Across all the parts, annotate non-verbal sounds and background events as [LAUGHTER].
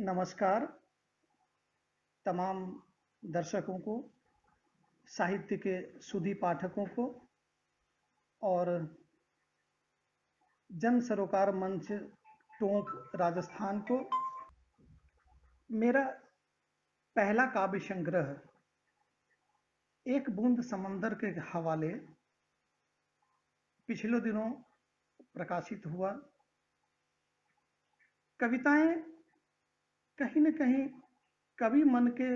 नमस्कार तमाम दर्शकों को, साहित्य के सुधी पाठकों को और जन सरोकार मंच टोंक राजस्थान को। मेरा पहला काव्य संग्रह एक बूंद समंदर के हवाले पिछले दिनों प्रकाशित हुआ। कविताएँ कहीं न कहीं कवि मन के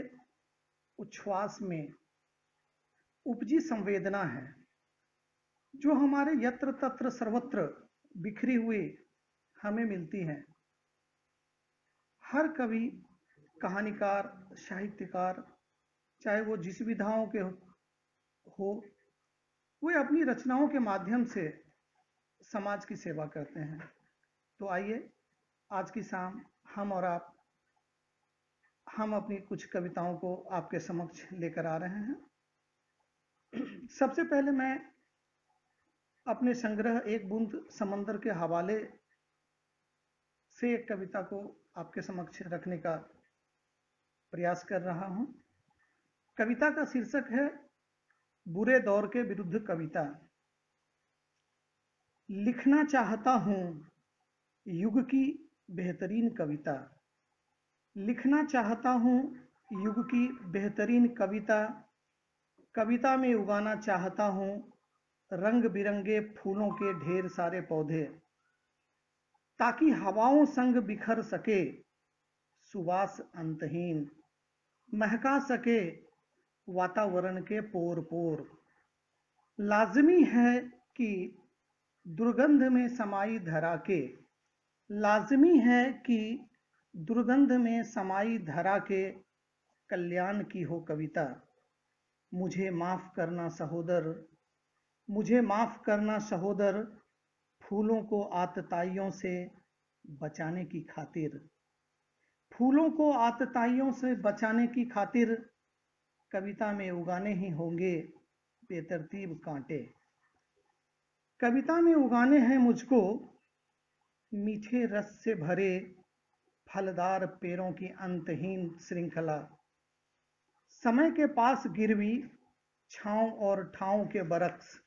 उच्छ्वास में उपजी संवेदना है, जो हमारे यत्र तत्र सर्वत्र बिखरी हुई हमें मिलती है। हर कवि, कहानीकार, साहित्यकार, चाहे वो जिस विधाओं के हो, वे अपनी रचनाओं के माध्यम से समाज की सेवा करते हैं। तो आइए, आज की शाम हम और आप हम अपनी कुछ कविताओं को आपके समक्ष लेकर आ रहे हैं। सबसे पहले मैं अपने संग्रह एक बूंद समंदर के हवाले से एक कविता को आपके समक्ष रखने का प्रयास कर रहा हूँ। कविता का शीर्षक है, बुरे दौर के विरुद्ध कविता। लिखना चाहता हूँ युग की बेहतरीन कविता। लिखना चाहता हूँ युग की बेहतरीन कविता। कविता में उगाना चाहता हूँ रंग बिरंगे फूलों के ढेर सारे पौधे, ताकि हवाओं संग बिखर सके सुवास अंतहीन, महका सके वातावरण के पोर पोर लाजमी है कि दुर्गंध में समाई धरा के, लाजमी है कि दुर्गंध में समाई धरा के कल्याण की हो कविता। मुझे माफ़ करना सहोदर, मुझे माफ़ करना सहोदर, फूलों को आतताइयों से बचाने की खातिर। फूलों को आतताइयों से बचाने की खातिर कविता में उगाने ही होंगे बेतरतीब कांटे। कविता में उगाने हैं मुझको मीठे रस से भरे फलदार पेड़ों की अंतहीन श्रृंखला। समय के पास गिरवी छांव और ठाव के बरक्स,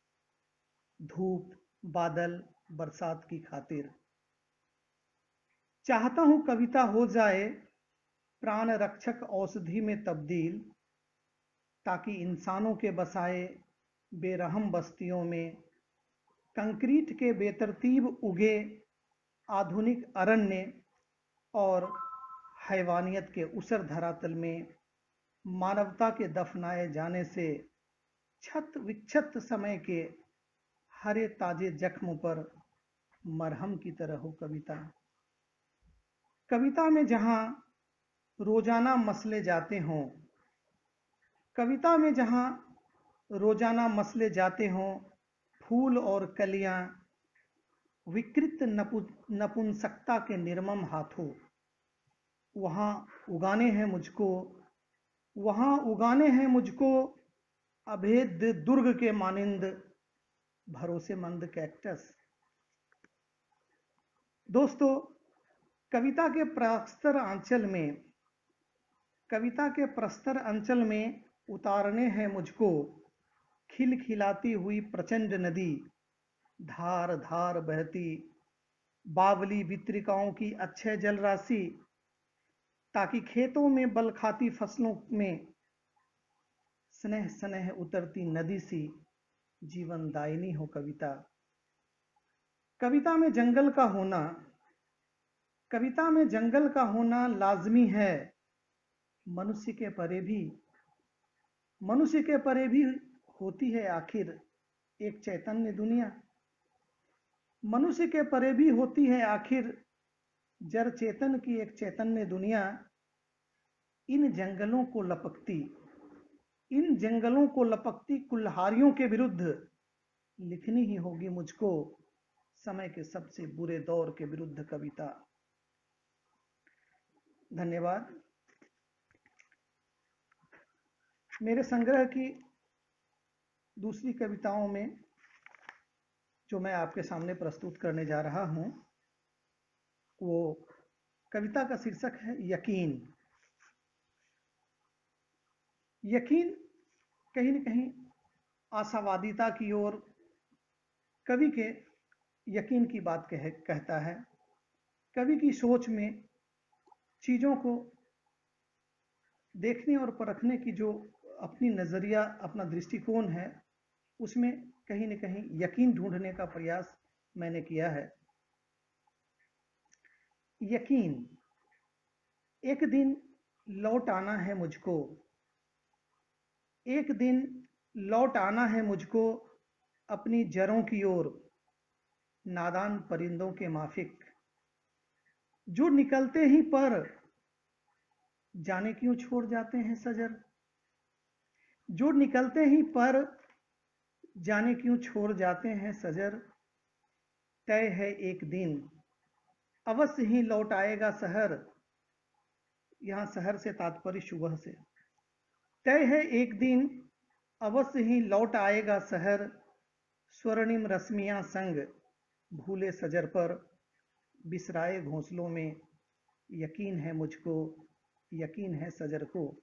धूप, बादल, बरसात की खातिर। चाहता हूँ कविता हो जाए, प्राण रक्षक औषधि में तब्दील, ताकि इंसानों के बसाए बेरहम बस्तियों में कंक्रीट के बेतरतीब उगे आधुनिक अरण्य और हैवानियत के उसर धरातल में मानवता के दफनाए जाने से छत विक्षत समय के हरे ताजे जख्म पर मरहम की तरह हो कविता। कविता में जहाँ रोज़ाना मसले जाते हों, कविता में जहाँ रोज़ाना मसले जाते हों, फूल और कलियाँ विकृत नपु, नपुंसकता के निर्मम हाथों वहाँ उगाने हैं मुझको, वहाँ उगाने हैं मुझको अभेद दुर्ग के मानिंद, भरोसेमंद कैक्टस दोस्तों, कविता के प्रस्तर अंचल में, कविता के प्रस्तर अंचल में उतारने हैं मुझको खिलखिलाती हुई प्रचंड नदी धार धार बहती, बावली वित्रिकाओं की अच्छे जल राशि ताकि खेतों में बल खाती फ़सलों में स्नेह स्नेह उतरती नदी सी जीवन दायनी हो कविता। कविता में जंगल का होना, कविता में जंगल का होना लाजमी है। मनुष्य के परे भी, मनुष्य के परे भी होती है आखिर एक चैतन्य दुनिया। मनुष्य के परे भी होती है आखिर जर चेतन की एक चैतन्य दुनिया इन जंगलों को लपकती, इन जंगलों को लपकती कुल्हारियों के विरुद्ध, लिखनी ही होगी मुझको समय के सबसे बुरे दौर के विरुद्ध कविता। धन्यवाद। मेरे संग्रह की दूसरी कविताओं में, जो मैं आपके सामने प्रस्तुत करने जा रहा हूँ वो कविता का शीर्षक है यकीन। यकीन कहीं न कहीं आशावादिता की ओर कवि के यकीन की बात कह, कहता है। कवि की सोच में चीज़ों को देखने और परखने की जो अपनी नज़रिया, अपना दृष्टिकोण है, उसमें कहीं न कहीं यकीन ढूँढने का प्रयास मैंने किया है। यकीन, एक दिन लौट आना है मुझको। एक दिन लौट आना है मुझको अपनी जड़ों की ओर, नादान परिंदों के माफिक। जो निकलते ही पर, जाने क्यों छोड़ जाते हैं सजर? जो निकलते ही पर, जाने क्यों छोड़ जाते हैं सजर? तय है एक दिन अवश्य ही लौट आएगा शहर। यहाँ शहर से तात्पर्य सुबह से। तय है एक दिन अवश्य ही लौट आएगा शहर। स्वर्णिम रश्मियाँ संग भूले सजर पर। बिसराए घोंसलों में। यकीन है मुझको, यकीन है सजर को।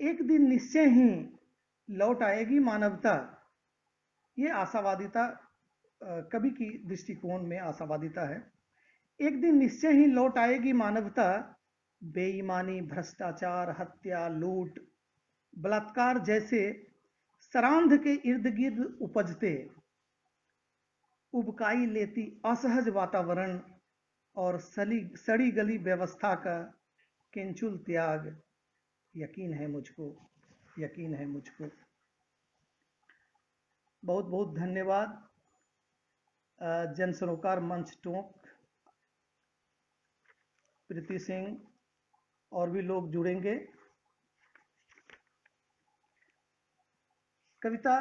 एक दिन निश्चय ही लौट आएगी मानवता। ये आशावादिता कवि की दृष्टिकोण में आशावादिता है। एक दिन निश्चय ही लौट आएगी मानवता। बेईमानी, भ्रष्टाचार, हत्या, लूट, बलात्कार जैसे सरांध के इर्द गिर्द उपजते। उबकाई लेती असहज वातावरण और सली, सड़ी गली व्यवस्था का केंचुल त्याग। यकीन है मुझको, यकीन है मुझको। बहुत बहुत धन्यवाद। जन सरोकार मंच टोंक, प्रीति सिंह और भी लोग जुड़ेंगे। कविता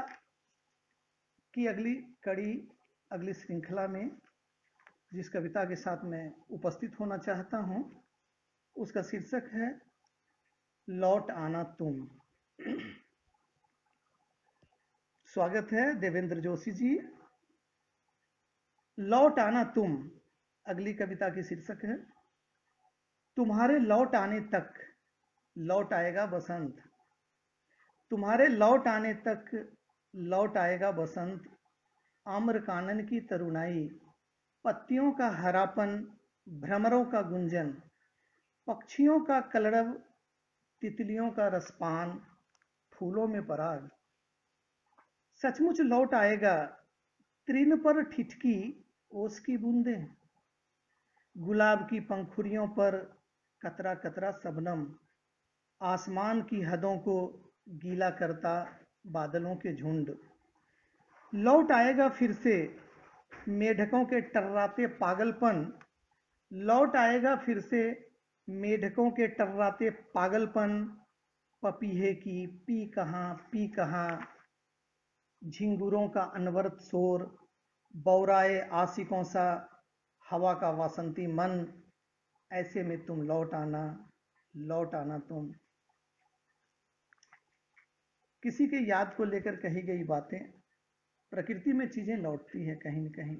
की अगली कड़ी, अगली श्रृंखला में, जिस कविता के साथ मैं उपस्थित होना चाहता हूँ, उसका शीर्षक है, लौट आना तुम। [CLEARS THROAT] स्वागत है देवेंद्र जोशी जी। लौट आना तुम, अगली कविता की शीर्षक है। तुम्हारे लौट आने तक, लौट आएगा बसंत। तुम्हारे लौट आने तक, लौट आएगा बसंत। आम्र कानन की तरुणाई, पत्तियों का हरापन, भ्रमरों का गुंजन। पक्षियों का कलरव, तितलियों का रसपान, फूलों में पराग। सचमुच लौट आएगा, तृण पर ठिठकी ओस की बूंदें। गुलाब की पंखुड़ियों पर कतरा कतरा सबनम। आसमान की हदों को गीला करता बादलों के झुंड। लौट आएगा फिर से मेढकों के टर्राते पागलपन। लौट आएगा फिर से मेढकों के टर्राते पागलपन। पपीहे की पी कहाँ पी कहाँ। झिंगुरों का अनवरत शोर। बौराए आशिकों सा? हवा का वासंती मन। ऐसे में तुम लौट आना लौट आना तुम। किसी के याद को लेकर कही गई बातें, प्रकृति में चीज़ें लौटती है कहीं न कहीं।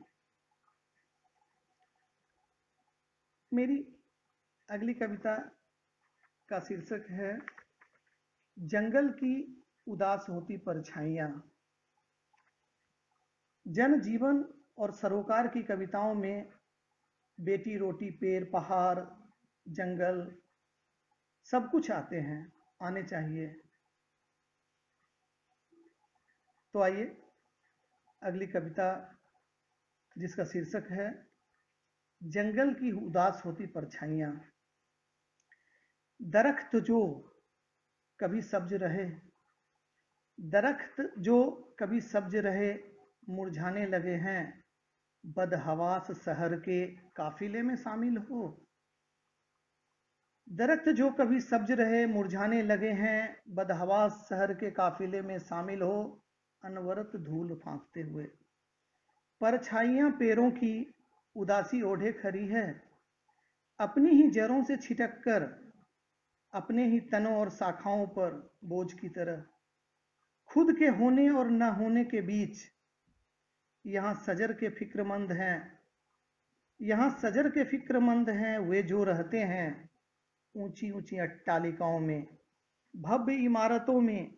मेरी अगली कविता का शीर्षक है, जंगल की उदास होती परछाइयाँ। जन जीवन और सरोकार की कविताओं में बेटी, रोटी, पेड़, पहाड़, जंगल, सब कुछ आते हैं, आने चाहिए। तो आइए, अगली कविता जिसका शीर्षक है, जंगल की उदास होती परछाइयाँ। दरख्त जो कभी सब्ज रहे, दरख्त जो कभी सब्ज रहे मुरझाने लगे हैं। बदहवास शहर के काफिले में शामिल हो। दरख्त जो कभी सब्ज रहे मुरझाने लगे हैं। बदहवास शहर के काफिले में शामिल हो। अनवरत धूल फांकते हुए। परछाइयाँ पेड़ों की उदासी ओढ़े खड़ी है। अपनी ही जड़ों से छिटक कर, अपने ही तनों और शाखाओं पर बोझ की तरह। खुद के होने और न होने के बीच यहाँ सजर के फिक्रमंद हैं। यहाँ सजर के फिक्रमंद हैं, वे जो रहते हैं ऊँची ऊँची अट्टालिकाओं में, भव्य इमारतों में,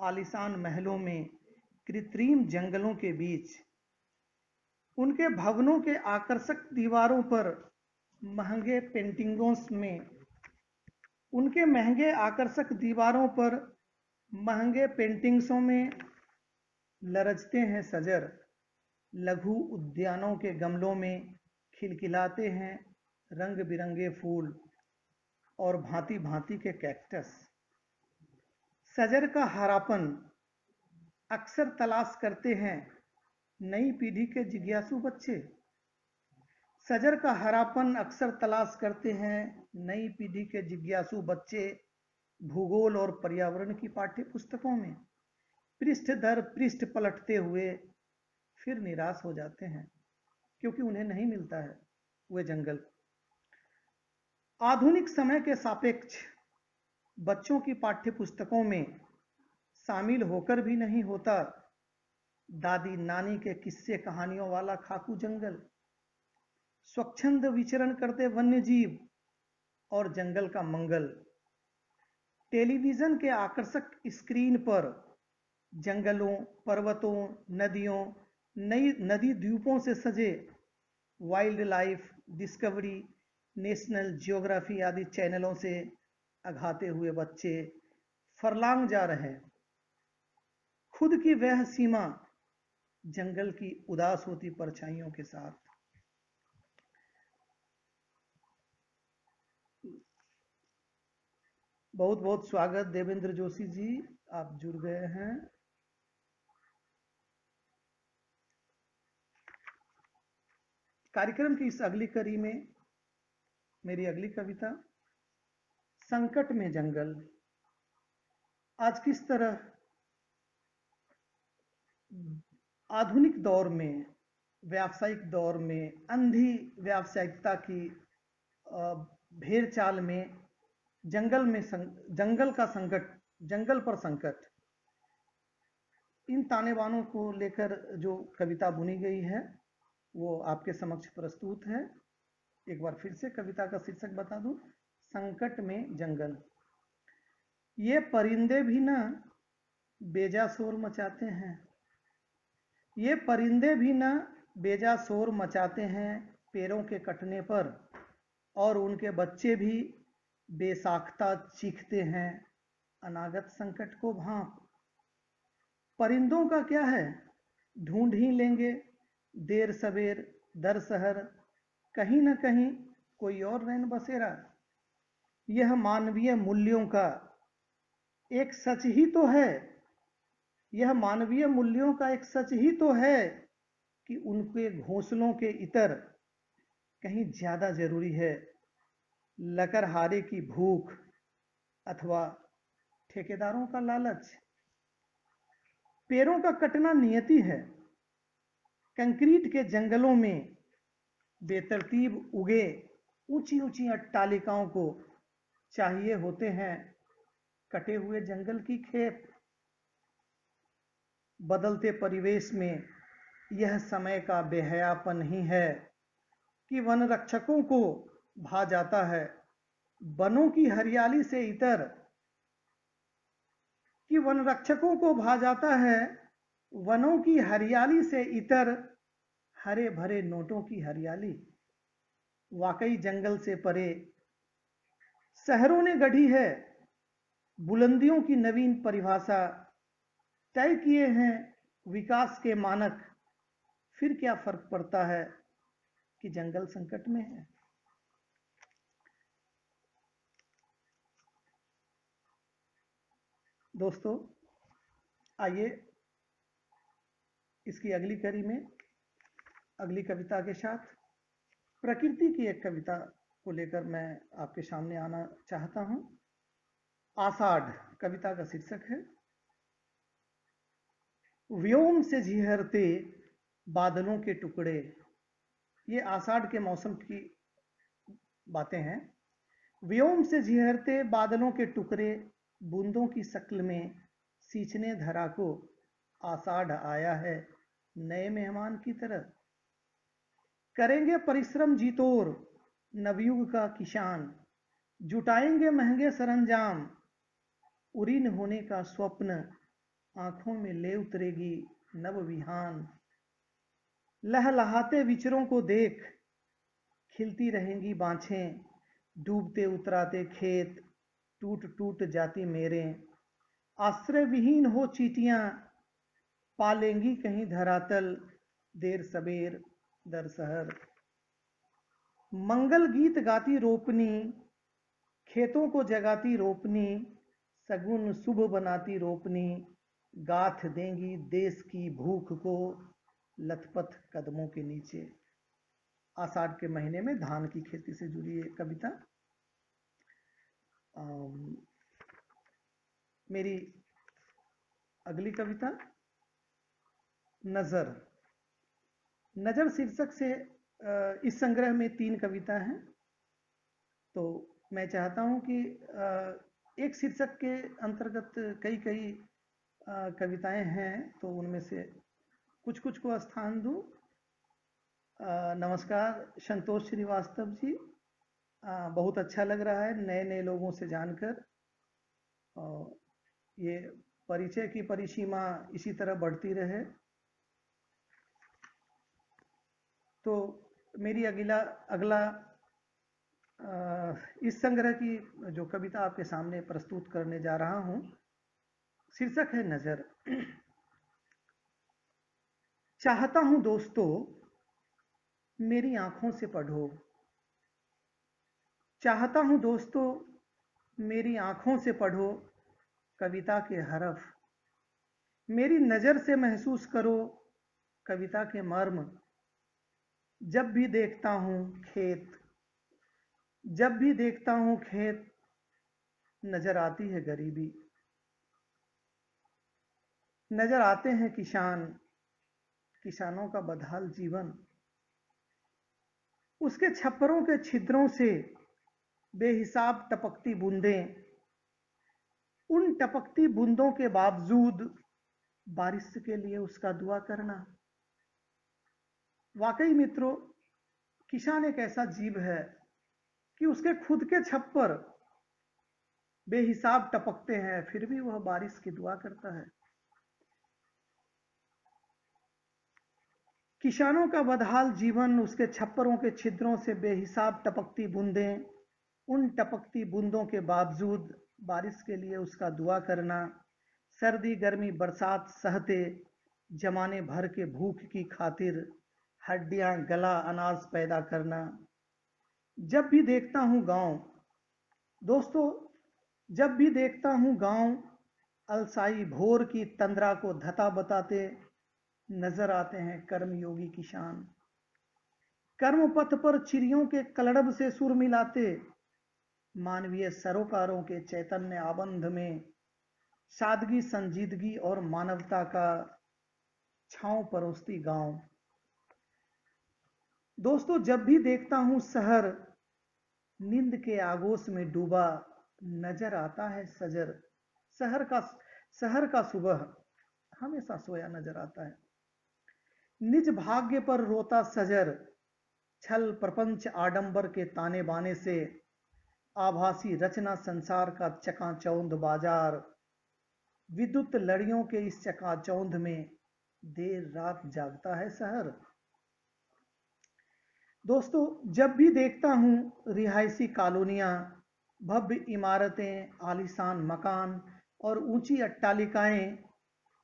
आलिशान महलों में, कृत्रिम जंगलों के बीच। उनके भवनों के आकर्षक दीवारों पर महँगे पेंटिंगों में, उनके महँगे आकर्षक दीवारों पर महँगे पेंटिंग्सों में लरजते हैं सजर। लघु उद्यानों के गमलों में खिलखिलाते हैं रंग बिरंगे फूल और भांति भांति के कैक्टस सजर का हरापन अक्सर तलाश करते हैं नई पीढ़ी के जिज्ञासु बच्चे। सजर का हरापन अक्सर तलाश करते हैं नई पीढ़ी के जिज्ञासु बच्चे भूगोल और पर्यावरण की पाठ्य पुस्तकों में। पृष्ठ दर पृष्ठ पलटते हुए फिर निराश हो जाते हैं, क्योंकि उन्हें नहीं मिलता है वे जंगल। आधुनिक समय के सापेक्ष बच्चों की पाठ्य पुस्तकों में शामिल होकर भी नहीं होता दादी नानी के किस्से कहानियों वाला खाकू जंगल। स्वच्छंद विचरण करते वन्य जीव और जंगल का मंगल। टेलीविज़न के आकर्षक स्क्रीन पर जंगलों, पर्वतों, नदियों नई नदी द्वीपों से सजे wild life Discovery National Geography आदि चैनलों से अघाते हुए बच्चे फरलांग जा रहे हैं। खुद की वह सीमा जंगल की उदास होती परछाइयों के साथ। बहुत बहुत स्वागत देवेंद्र जोशी जी, आप जुड़ गए हैं। कार्यक्रम की इस अगली कड़ी में मेरी अगली कविता संकट में जंगल। आज किस तरह आधुनिक दौर में व्यावसायिक दौर में अंधी व्यावसायिकता की भेड़ चाल में जंगल में संग, जंगल का संकट जंगल पर संकट इन तानेबानों को लेकर जो कविता बुनी गई है वो आपके समक्ष प्रस्तुत है। एक बार फिर से कविता का शीर्षक बता दूँ। संकट में जंगल। ये परिंदे भी ना बेजा शोर मचाते हैं। ये परिंदे भी ना बेजा शोर मचाते हैं पेड़ों के कटने पर, और उनके बच्चे भी बेसाख्ता चीखते हैं अनागत संकट को भाप। परिंदों का क्या है? ढूंढ ही लेंगे देर सवेर, दर शहर कहीं ना कहीं कोई और रैन बसेरा। यह मानवीय मूल्यों का एक सच ही तो है। यह मानवीय मूल्यों का एक सच ही तो है कि उनके घोंसलों के इतर कहीं ज़्यादा ज़रूरी है। लकरहारे की भूख अथवा ठेकेदारों का लालच। पेड़ों का कटना नियति है। कंक्रीट के जंगलों में बेतरतीब उगे ऊँची ऊँची अट्टालिकाओं को चाहिए होते हैं। कटे हुए जंगल की खेप, बदलते परिवेश में यह समय का बेहयापन ही है कि वन रक्षकों को भा जाता है। वनों की हरियाली से इतर कि वन रक्षकों को भा जाता है, वनों की हरियाली से इतर हरे भरे नोटों की हरियाली। वाकई जंगल से परे। शहरों ने गढ़ी है। बुलंदियों की नवीन परिभाषा। तय किए हैं विकास के मानक। फिर क्या फ़र्क पड़ता है कि जंगल संकट में है? दोस्तों, आइए इसकी अगली कड़ी में अगली कविता के साथ। प्रकृति की एक कविता को लेकर मैं आपके सामने आना चाहता हूँ। आषाढ़ कविता का शीर्षक है। व्योम से झिहरते बादलों के टुकड़े। ये आषाढ़ के मौसम की बातें हैं। व्योम से झिहरते बादलों के टुकड़े, बूंदों की शक्ल में सींचने धरा को आषाढ़ आया है नए मेहमान की तरह। करेंगे परिश्रम जीतोर, नवयुग का किसान। जुटाएँगे महँगे सरंजाम, उरीन होने का स्वप्न, आँखों में ले उतरेगी नव विहान। लहलहाते विचरों को देख, खिलती रहेंगी बाछें, डूबते उतराते खेत, टूट टूट जाती मेरे। आश्रय विहीन हो चीटियाँ, पालेंगी कहीं धरातल, देर सबेर दर सहर। मंगल गीत गाती रोपनी, खेतों को जगाती रोपनी, सगुन शुभ बनाती रोपनी, गाथ देंगी देश की भूख को लथपथ कदमों के नीचे। आषाढ़ के महीने में धान की खेती से जुड़ी एक कविता। मेरी अगली कविता, नज़र। नज़र शीर्षक से इस संग्रह में तीन कविता हैं। तो मैं चाहता हूँ कि एक शीर्षक के अंतर्गत कई कई कविताएँ हैं तो उनमें से कुछ कुछ को स्थान दूँ। नमस्कार, संतोष श्रीवास्तव जी। बहुत अच्छा लग रहा है नए नए लोगों से जानकर। और ये परिचय की परिसीमा इसी तरह बढ़ती रहे। तो मेरी अगला अगला इस संग्रह की जो कविता आपके सामने प्रस्तुत करने जा रहा हूँ, शीर्षक है नज़र। चाहता हूँ दोस्तों, मेरी आँखों से पढ़ो। चाहता हूँ दोस्तों, मेरी आँखों से पढ़ो कविता के हरफ। मेरी नज़र से महसूस करो कविता के मर्म। जब भी देखता हूँ खेत, जब भी देखता हूँ खेत, नज़र आती है गरीबी। नज़र आते हैं किसान, किसानों का बदहाल जीवन। उसके छप्परों के छिद्रों से बेहिसाब टपकती बूंदें, उन टपकती बूंदों के बावजूद बारिश के लिए उसका दुआ करना। वाकई मित्रों, किसान एक ऐसा जीव है कि उसके खुद के छप्पर बेहिसाब टपकते हैं, फिर भी वह बारिश की दुआ करता है। किसानों का बदहाल जीवन उसके छप्परों के छिद्रों से बेहिसाब टपकती बूंदें, उन टपकती बूंदों के बावजूद बारिश के लिए उसका दुआ करना, सर्दी गर्मी बरसात सहते, जमाने भर के भूख की खातिर हड्डियाँ, गला, अनाज पैदा करना। जब भी देखता हूँ गाँव, दोस्तों, जब भी देखता हूँ गाँव, अलसाई भोर की तंद्रा को धता बताते नज़र आते हैं कर्मयोगी किसान कर्म पथ पर चिड़ियों के कलड़ब से सुर मिलाते मानवीय सरोकारों के चैतन्य आबंध में सादगी, संजीदगी और मानवता का छांव परोसती गाँव। दोस्तों, जब भी देखता हूँ शहर, नींद के आगोश में डूबा नज़र आता है सजर। शहर का शहर का सुबह हमेशा सोया नज़र आता है। निज भाग्य पर रोता सजर, छल प्रपंच आडंबर के ताने बाने से, आभासी रचना संसार का चकाचौंध बाज़ार। विद्युत लड़ियों के इस चकाचौंध में देर रात जागता है शहर। दोस्तों, जब भी देखता हूँ रिहायशी कॉलोनियाँ, भव्य इमारतें, आलिशान मकान और ऊँची अट्टालिकाएँ,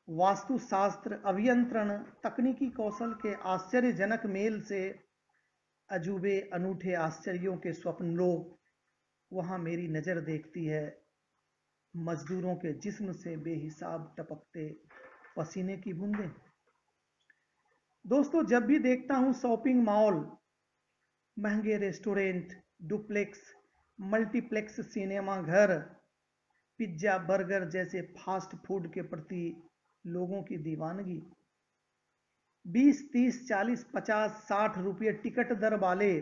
वास्तुशास्त्र अभियंत्रण, तकनीकी कौशल के आश्चर्यजनक मेल से अजूबे अनूठे आश्चर्यों के स्वप्न लोग वहाँ मेरी नज़र देखती है। मजदूरों के जिस्म से बेहिसाब टपकते पसीने की बूंदें। दोस्तों, जब भी देखता हूँ शॉपिंग मॉल महँगे रेस्टोरेंट डुप्लेक्स मल्टीप्लेक्स सिनेमा घर पिज्जा बर्गर जैसे फास्ट फ़ूड के प्रति लोगों की दीवानगी। 20, 30, 40, 50, 60 रुपये टिकट दर वाले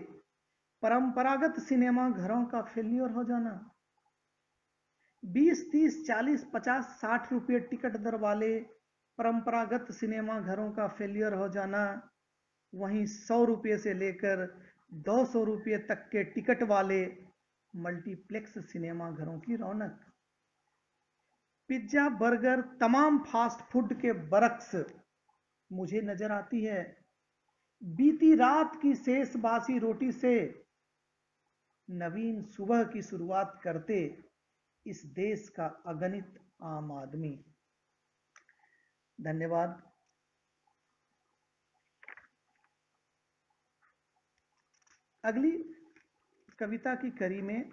परंपरागत सिनेमा घरों का फेलियर हो जाना। 20, 30, 40, 50, 60 रुपये टिकट दर वाले परंपरागत सिनेमा घरों का फेलियर हो जाना। वहीं सौ रुपये से लेकर दो सौ रुपये तक के टिकट वाले मल्टीप्लेक्स सिनेमा घरों की रौनक। पिज्जा, बर्गर, तमाम फास्ट फ़ूड के बरक्स मुझे नज़र आती है। बीती रात की शेष बासी रोटी से नवीन सुबह की शुरुआत करते इस देश का अगणित आम आदमी। धन्यवाद। अगली कविता की कड़ी में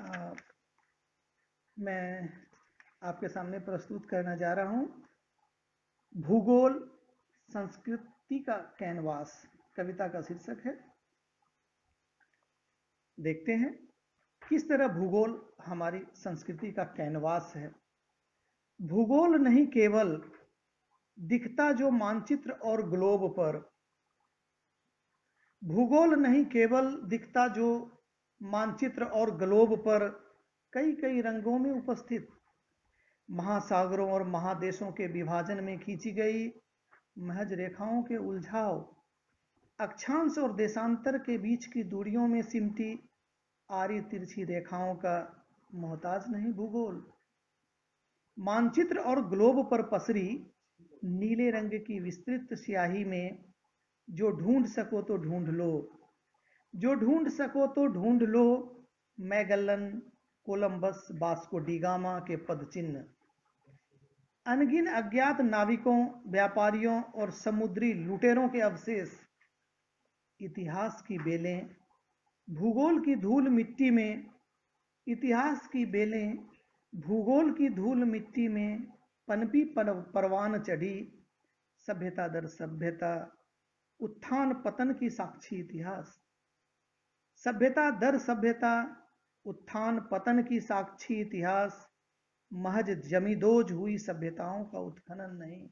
आ, मैं आपके सामने प्रस्तुत करना जा रहा हूँ। भूगोल संस्कृति का कैनवास कविता का शीर्षक है। देखते हैं किस तरह भूगोल हमारी संस्कृति का कैनवास है। भूगोल नहीं केवल दिखता जो मानचित्र और ग्लोब पर भूगोल नहीं, केवल दिखता जो मानचित्र और ग्लोब पर कई कई रंगों में उपस्थित। महासागरों और महादेशों के विभाजन में खींची गई महज रेखाओं के उलझाव, अक्षांश और देशांतर के बीच की दूरियों में सिमटी आरी तिरछी रेखाओं का मोहताज नहीं भूगोल। मानचित्र और ग्लोब पर पसरी नीले रंग की विस्तृत स्याही में जो ढूंढ सको तो ढूंढ लो। जो ढूंढ सको तो ढूंढ लो। Magellan, Columbus, Vasco da Gama के पद चिन्ह। अनगिन अज्ञात नाविकों, व्यापारियों और समुद्री लुटेरों के अवशेष। इतिहास की बेलें, भूगोल की धूल मिट्टी में। इतिहास की बेलें, भूगोल की धूल मिट्टी में। पनपी परवान चढ़ी। सभ्यता दर सभ्यता। उत्थान पतन की साक्षी इतिहास। सभ्यता दर सभ्यता, उत्थान पतन की साक्षी इतिहास। महज जमीदोज हुई सभ्यताओं का उत्खनन नहीं।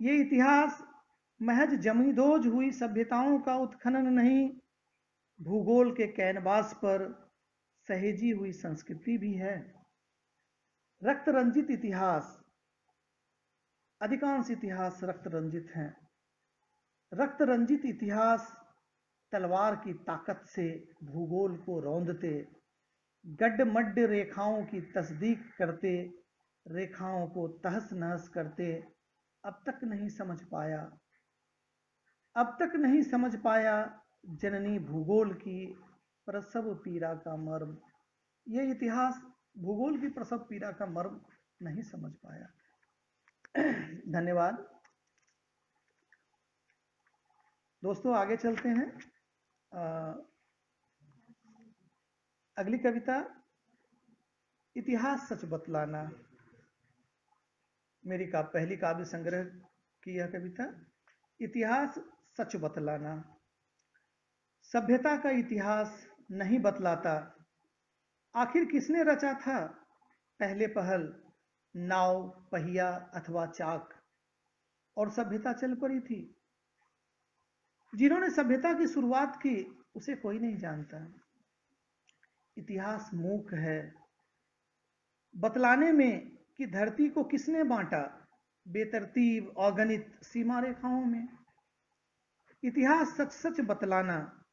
ये इतिहास महज जमीदोज हुई सभ्यताओं का उत्खनन नहीं। भूगोल के कैनवास पर सहेजी हुई संस्कृति भी है। रक्त रंजित इतिहास। अधिकांश इतिहास रक्त रंजित हैं। रक्त रंजित इतिहास तलवार की ताकत से भूगोल को रौंदते गड्ढ रेखाओं की तस्दीक करते, रेखाओं को तहस नहस करते, अब तक नहीं समझ पाया। अब तक नहीं समझ पाया जननी भूगोल की प्रसव पीड़ा का मर्म। यह इतिहास भूगोल की प्रसव पीड़ा का मर्म नहीं समझ पाया। [CLEARS THROAT] धन्यवाद। दोस्तों आगे चलते हैं। आ, अगली कविता इतिहास सच बतलाना। मेरी का पहली काव्य संग्रह की यह कविता इतिहास सच बतलाना। सभ्यता का इतिहास नहीं बतलाता। आखिर किसने रचा था? पहले पहल नाव पहिया अथवा चाक। और सभ्यता चल पड़ी थी। जिन्होंने सभ्यता की शुरुआत की, उसे कोई नहीं जानता। इतिहास मूक है। बतलाने में कि धरती को किसने बांटा, बेतरतीब अगणित सीमा रेखाओं में। इतिहास सच सच बतलाना,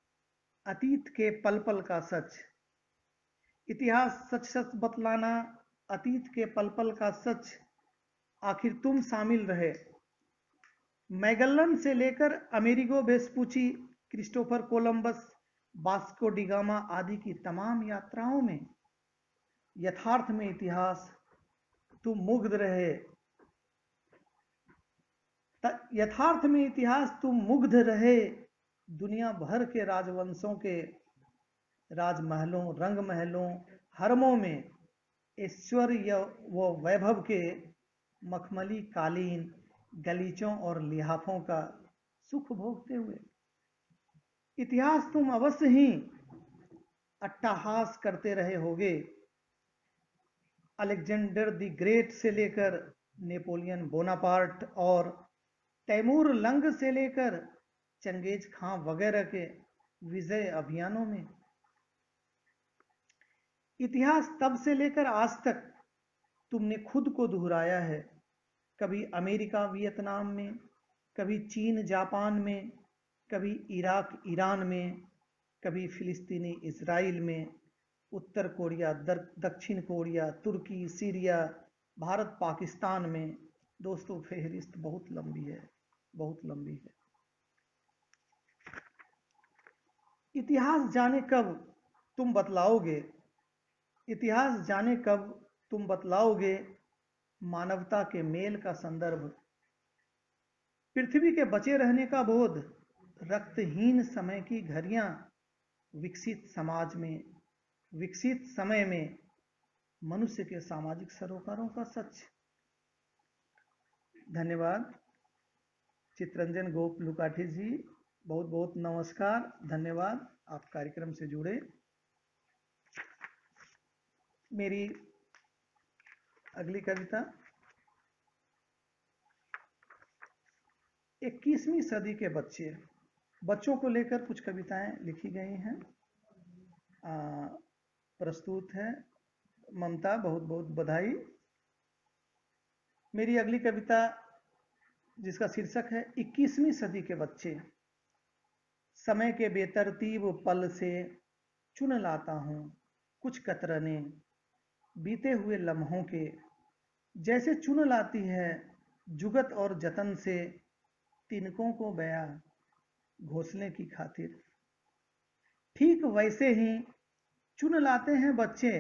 अतीत के पल पल का सच। इतिहास सच सच बतलाना, अतीत के पल पल का सच। आखिर तुम शामिल रहे। मैगल्लन से लेकर Amerigo Vespucci, Christopher Columbus, Vasco da Gama आदि की तमाम यात्राओं में यथार्थ में इतिहास तुम मुग्ध रहे। यथार्थ में इतिहास तुम मुग्ध रहे। दुनिया भर के राजवंशों के राजमहलों रंग महलों हरमों में ऐश्वर्य व वैभव के मखमली कालीन गलीचों और लिहाफों का सुख भोगते हुए। इतिहास तुम अवश्य ही अट्टाहास करते रहे होगे। अलेक्जेंडर द ग्रेट से लेकर नेपोलियन बोनापार्ट और तैमूर लंग से लेकर चंगेज खां वगैरह के विजय अभियानों में। इतिहास तब से लेकर आज तक तुमने खुद को दोहराया है कभी अमेरिका वियतनाम में, कभी चीन जापान में, कभी इराक ईरान में, कभी फिलिस्तीनी इसराइल में, उत्तर कोरिया दक्षिण कोरिया, तुर्की, सीरिया, भारत, पाकिस्तान में। दोस्तों, फहरिस्त बहुत लंबी है, बहुत लंबी है। इतिहास जाने कब तुम बतलाओगे? इतिहास जाने कब तुम बतलाओगे? मानवता के मेल का संदर्भ। पृथ्वी के बचे रहने का बोध, रक्तहीन समय की घड़ियाँ विकसित समाज में, विकसित समय में मनुष्य के सामाजिक सरोकारों का सच। धन्यवाद। चित्रंजन गोप लुकाठी जी बहुत बहुत नमस्कार, धन्यवाद। आप कार्यक्रम से जुड़े। मेरी अगली कविता। 21वीं सदी के बच्चे। बच्चों को लेकर कुछ कविताएँ लिखी गई हैं। प्रस्तुत है। ममता, बहुत बहुत बधाई। मेरी अगली कविता, जिसका शीर्षक है 21वीं सदी के बच्चे। समय के बेतरतीब पल से चुन लाता हूँ कुछ कतरने। बीते हुए लम्हों के जैसे चुन लाती है जुगत और जतन से तिनकों को बया घोसले की खातिर। ठीक वैसे ही चुन लाते हैं बच्चे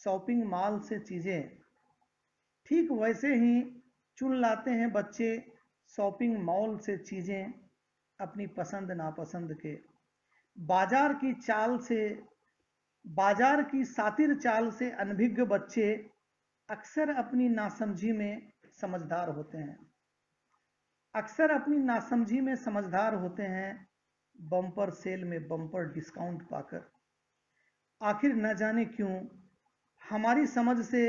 शॉपिंग मॉल से चीज़ें। ठीक वैसे ही चुन लाते हैं बच्चे शॉपिंग मॉल से चीज़ें अपनी पसंद नापसंद के। बाज़ार की चाल से बाज़ार की सातिर चाल से अनभिज्ञ बच्चे अक्सर अपनी नासमझी में समझदार होते हैं। अक्सर अपनी नासमझी में समझदार होते हैं बम्पर सेल में बम्पर डिस्काउंट पाकर। आखिर न जाने क्यों, हमारी समझ से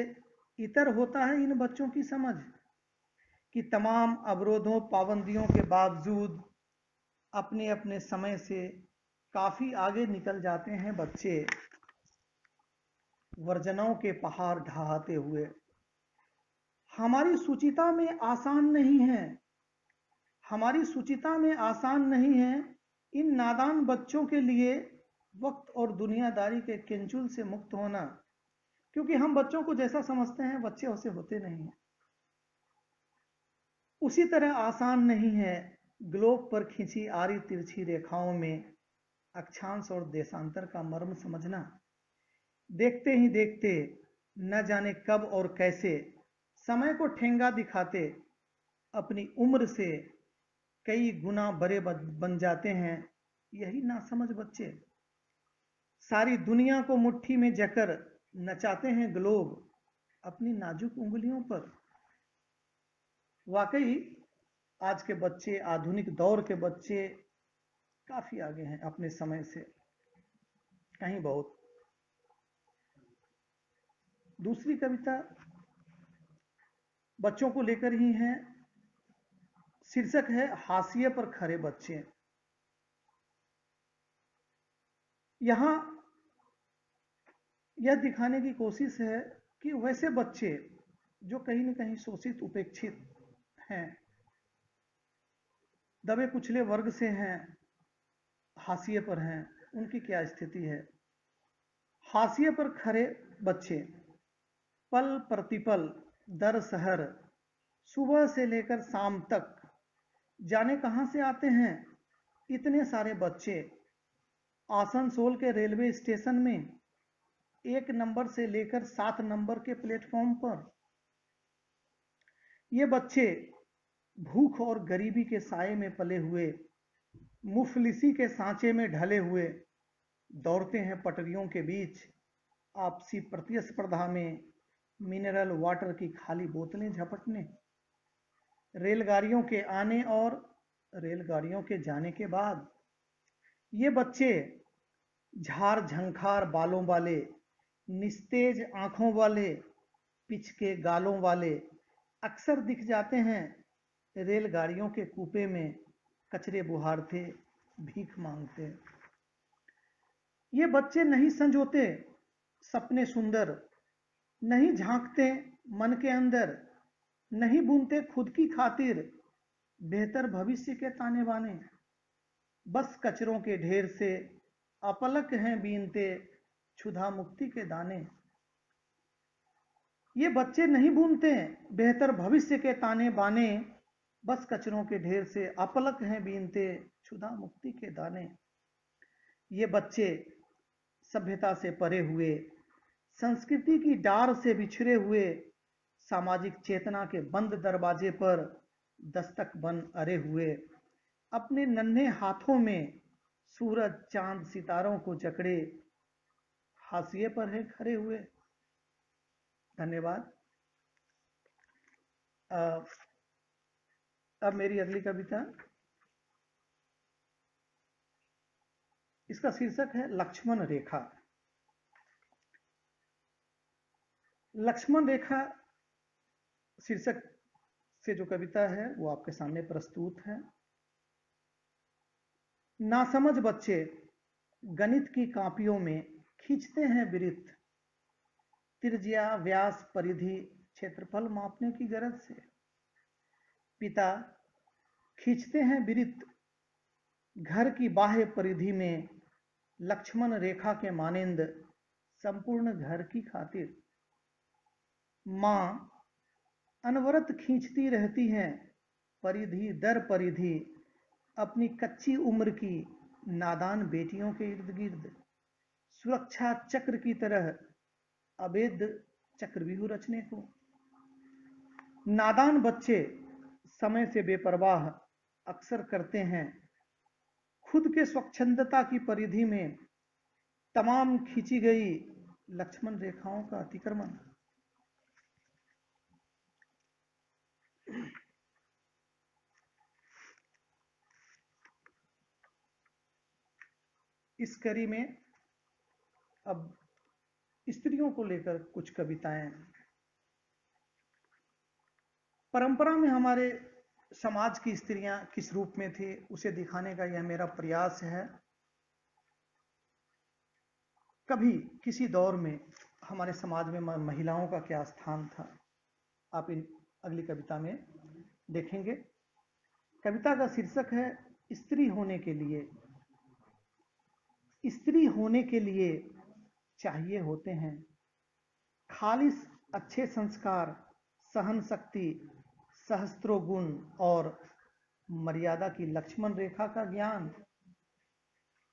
इतर होता है इन बच्चों की समझ कि तमाम अवरोधों, पाबंदियों के बावजूद अपने अपने समय से काफ़ी आगे निकल जाते हैं बच्चे। वर्जनों के पहाड़ ढहाते हुए। हमारी सुचिता में आसान नहीं है। हमारी सुचिता में आसान नहीं है। इन नादान बच्चों के लिए वक्त और दुनियादारी के केंचुल से मुक्त होना। क्योंकि हम बच्चों को जैसा समझते हैं, बच्चे उसे होते नहीं हैं। उसी तरह आसान नहीं है ग्लोब पर खींची आरी तिरछी रेखाओं में अक्षांश और देशांतर का मर्म समझना। देखते ही देखते न जाने कब और कैसे समय को ठेंगा दिखाते अपनी उम्र से कई गुना बड़े बन जाते हैं। यही ना समझ बच्चे। सारी दुनिया को मुट्ठी में जकर नचाते हैं ग्लोब अपनी नाजुक उंगलियों पर। वाकई आज के बच्चे, आधुनिक दौर के बच्चे काफ़ी आगे हैं अपने समय से। कहीं बहुत। दूसरी कविता बच्चों को लेकर ही है। शीर्षक है, हाशिए पर खड़े बच्चे। यहाँ यह दिखाने की कोशिश है कि वैसे बच्चे जो कहीं ना कहीं शोषित, उपेक्षित हैं, दबे कुचले वर्ग से हैं, हाशिए पर हैं, उनकी क्या स्थिति है? हाशिए पर खड़े बच्चे पल प्रतिपल दर शहर सुबह से लेकर शाम तक। जाने कहाँ से आते हैं? इतने सारे बच्चे। आसनसोल के रेलवे स्टेशन में एक नंबर से लेकर सात नंबर के प्लेटफॉर्म पर। ये बच्चे भूख और गरीबी के साय में पले हुए, मुफलिसी के सांचे में ढले हुए, दौड़ते हैं पटरियों के बीच। आपसी प्रतिस्पर्धा में मिनरल वाटर की खाली बोतलें झपटने, रेलगाड़ियों के आने और रेलगाड़ियों के जाने के बाद, ये बच्चे झार झंखार बालों वाले, निस्तेज आँखों वाले, पिचके गालों वाले अक्सर दिख जाते हैं। रेलगाड़ियों के कूपे में कचरे बुहारते, भीख मांगते। ये बच्चे नहीं संजोते, सपने सुंदर नहीं झांकते मन के अंदर, नहीं बुनते खुद की खातिर, बेहतर भविष्य के ताने बाने। बस कचरों के ढेर से अपलक हैं बीनते क्षुधा मुक्ति के दाने। ये बच्चे नहीं बूनते बेहतर भविष्य के ताने बाने। बस कचरों के ढेर से अपलक हैं बीनते क्षुधा मुक्ति के दाने। ये बच्चे सभ्यता से परे हुए संस्कृति की डार से बिछड़े हुए सामाजिक चेतना के बंद दरवाजे पर दस्तक बन अरे हुए। अपने नन्हे हाथों में सूरज, चाँद, सितारों को जकड़े हाशिए पर है खड़े हुए। धन्यवाद। अब मेरी अगली कविता। इसका शीर्षक है लक्ष्मण रेखा। लक्ष्मण रेखा शीर्षक से जो कविता है, वो आपके सामने प्रस्तुत है। नासमझ बच्चे, गणित की कापियों में खींचते हैं वृत्त त्रिज्या, व्यास, परिधि, क्षेत्रफल मापने की गरज से। पिता, खींचते हैं वृत्त घर की बाह्य परिधि में लक्ष्मण रेखा के मानिंद, संपूर्ण घर की खातिर। माँ अनवरत खींचती रहती हैं परिधि, दर परिधि, अपनी कच्ची उम्र की नादान बेटियों के इर्द गिर्द। सुरक्षा चक्र की तरह अवैध चक्रव्यूह रचने को। नादान बच्चे समय से बेपरवाह अक्सर करते हैं। खुद के स्वच्छंदता की परिधि में तमाम खींची गई लक्ष्मण रेखाओं का अतिक्रमण। इस कड़ी में अब स्त्रियों को लेकर कुछ कविताएँ। परंपरा में हमारे समाज की स्त्रियाँ किस रूप में थी, उसे दिखाने का यह मेरा प्रयास है। कभी किसी दौर में हमारे समाज में, महिलाओं का क्या स्थान था? आप इन अगली कविता में देखेंगे। कविता का शीर्षक है, स्त्री होने के लिए। स्त्री होने के लिए चाहिए होते हैं। खालिस अच्छे संस्कार सहन शक्ति सहस्त्रों गुण और मर्यादा की लक्ष्मण रेखा का ज्ञान।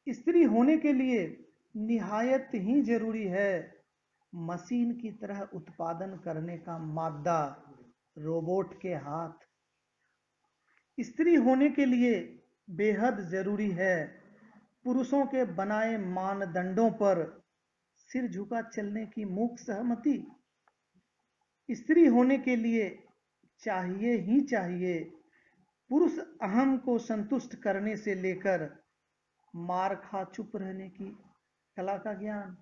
स्त्री होने के लिए निहायत ही ज़रूरी है मशीन की तरह उत्पादन करने का मादा। रोबोट के हाथ। स्त्री होने के लिए बेहद ज़रूरी है पुरुषों के बनाए मानदंडों पर सिर झुका चलने की मूक सहमति। स्त्री होने के लिए चाहिए ही चाहिए पुरुष अहम को संतुष्ट करने से लेकर मार खा चुप रहने की कला का ज्ञान।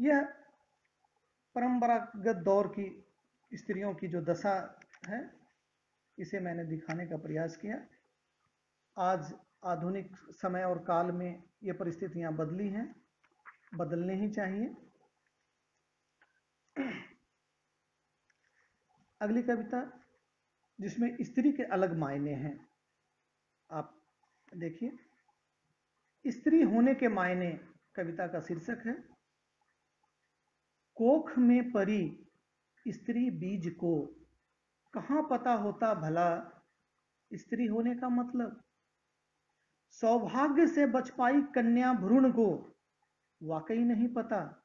यह परंपरागत दौर की स्त्रियों की जो दशा है, इसे मैंने दिखाने का प्रयास किया। आज आधुनिक समय और काल में ये परिस्थितियाँ बदली हैं, बदलने ही चाहिए। अगली कविता, जिसमें स्त्री के अलग मायने हैं। आप देखिए, स्त्री होने के मायने कविता का शीर्षक है, कोख में परी स्त्री बीज को कहाँ पता होता भला? स्त्री होने का मतलब? सौभाग्य से बच पाई कन्या भ्रूण को। वाकई नहीं पता।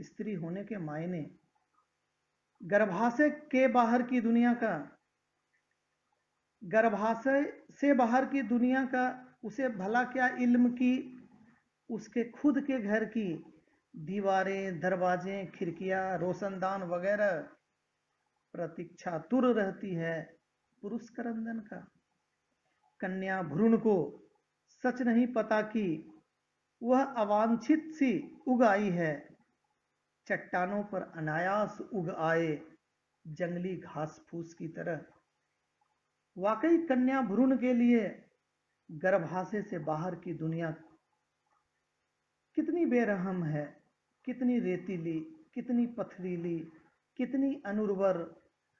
स्त्री होने के मायने। गर्भाशय के बाहर की दुनिया का। गर्भाशय से बाहर की दुनिया का। उसे भला क्या इल्म की? उसके खुद के घर की। दीवारें, दरवाजे, खिड़कियाँ, रोशनदान वगैरह प्रतीक्षा तुर रहती है पुरुष करंदन का। कन्या भ्रूण को सच नहीं पता कि वह अवांछित सी उग आई है। चट्टानों पर अनायास उग आए जंगली घास फूस की तरह। वाकई कन्या भ्रूण के लिए गर्भाशय से बाहर की दुनिया कितनी बेरहम है। कितनी रेतीली कितनी पथरीली कितनी अनुर्वर,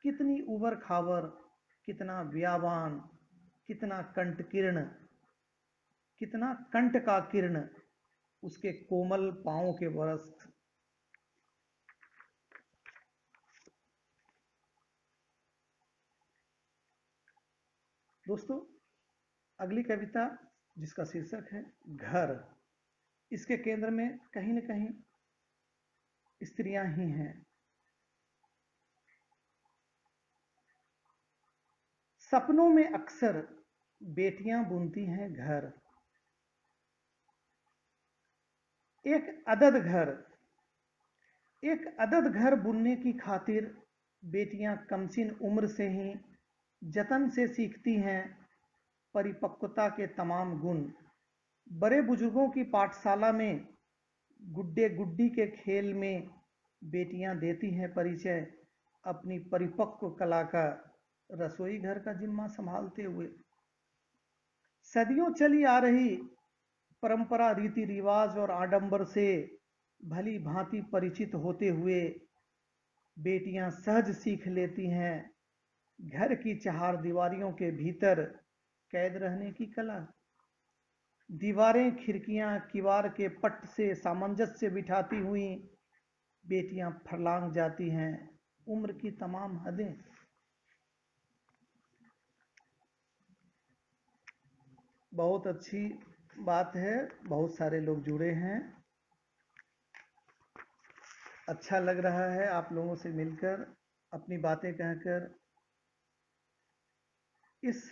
कितनी उबर खावर, कितना व्यावान, कितना कंट किरण कितना कंट का किरण, उसके कोमल पाँव के वरस दोस्तों, अगली कविता जिसका शीर्षक है घर, इसके केंद्र में कहीं न कहीं स्त्रियाँ ही हैं। सपनों में अक्सर बेटियाँ बुनती हैं घर। एक अदद घर, एक अदद घर बुनने की खातिर बेटियाँ कमसिन उम्र से ही जतन से सीखती हैं परिपक्वता के तमाम गुण। बड़े बुज़ुर्गों की पाठशाला में गुड्डे गुड्डी के खेल में बेटियाँ देती हैं परिचय, अपनी परिपक्व कला का रसोई घर का जिम्मा संभालते हुए। सदियों चली आ रही परंपरा, रीति रिवाज और आडंबर से भली भांति परिचित होते हुए बेटियाँ सहज सीख लेती हैं। घर की चार दीवारियों के भीतर कैद रहने की कला। दीवारें खिड़कियाँ किवार के पट से सामंजस्य बिठाती हुई बेटियाँ फरलांग जाती हैं, उम्र की तमाम हदें। बहुत अच्छी बात है, बहुत सारे लोग जुड़े हैं। अच्छा लग रहा है आप लोगों से मिलकर, अपनी बातें कहकर। इस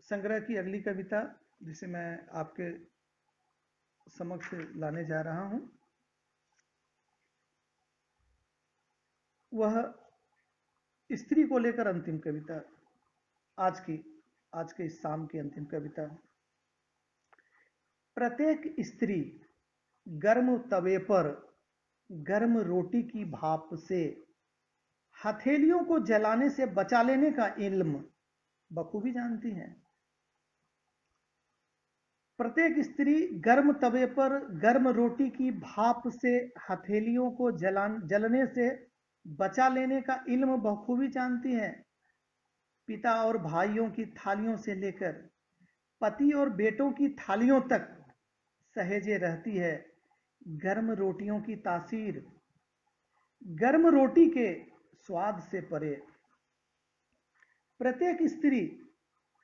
संग्रह की अगली कविता जिसे मैं आपके समक्ष लाने जा रहा हूँ, वह स्त्री को लेकर अंतिम कविता, आज की, आज के इस शाम की अंतिम कविता प्रत्येक स्त्री गर्म तवे पर गर्म रोटी की भाप से हथेलियों को जलाने से बचा लेने का इल्म बखूबी जानती हैं। प्रत्येक स्त्री गर्म तवे पर गर्म रोटी की भाप से हथेलियों को जलान, जलने से बचा लेने का इल्म बखूबी जानती है। पिता और भाइयों की थालियों से लेकर पति और बेटों की थालियों तक सहेजे रहती है। गर्म रोटियों की तासीर गर्म रोटी के स्वाद से परे। प्रत्येक स्त्री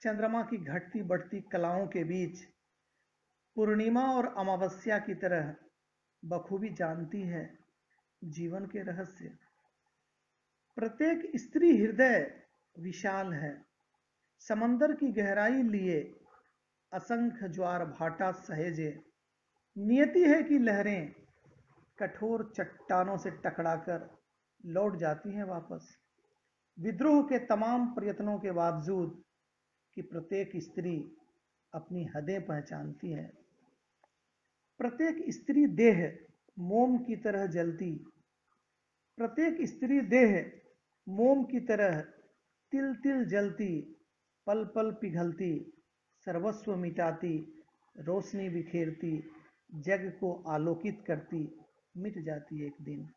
चंद्रमा की घटती बढ़ती कलाओं के बीच पूर्णिमा और अमावस्या की तरह बखूबी जानती है जीवन के रहस्य। प्रत्येक स्त्री हृदय विशाल है। समंदर की गहराई लिए असंख्य ज्वार भाटा सहेजे। नियति है कि लहरें कठोर चट्टानों से टकराकर लौट जाती हैं वापस। विद्रोह के तमाम प्रयत्नों के बावजूद कि प्रत्येक स्त्री अपनी हदें पहचानती है। प्रत्येक स्त्री देह मोम की तरह जलती। प्रत्येक स्त्री देह मोम की तरह तिल तिल जलती पल पल पिघलती, सर्वस्व मिटाती, रोशनी बिखेरती, जग को आलोकित करती, मिट जाती एक दिन।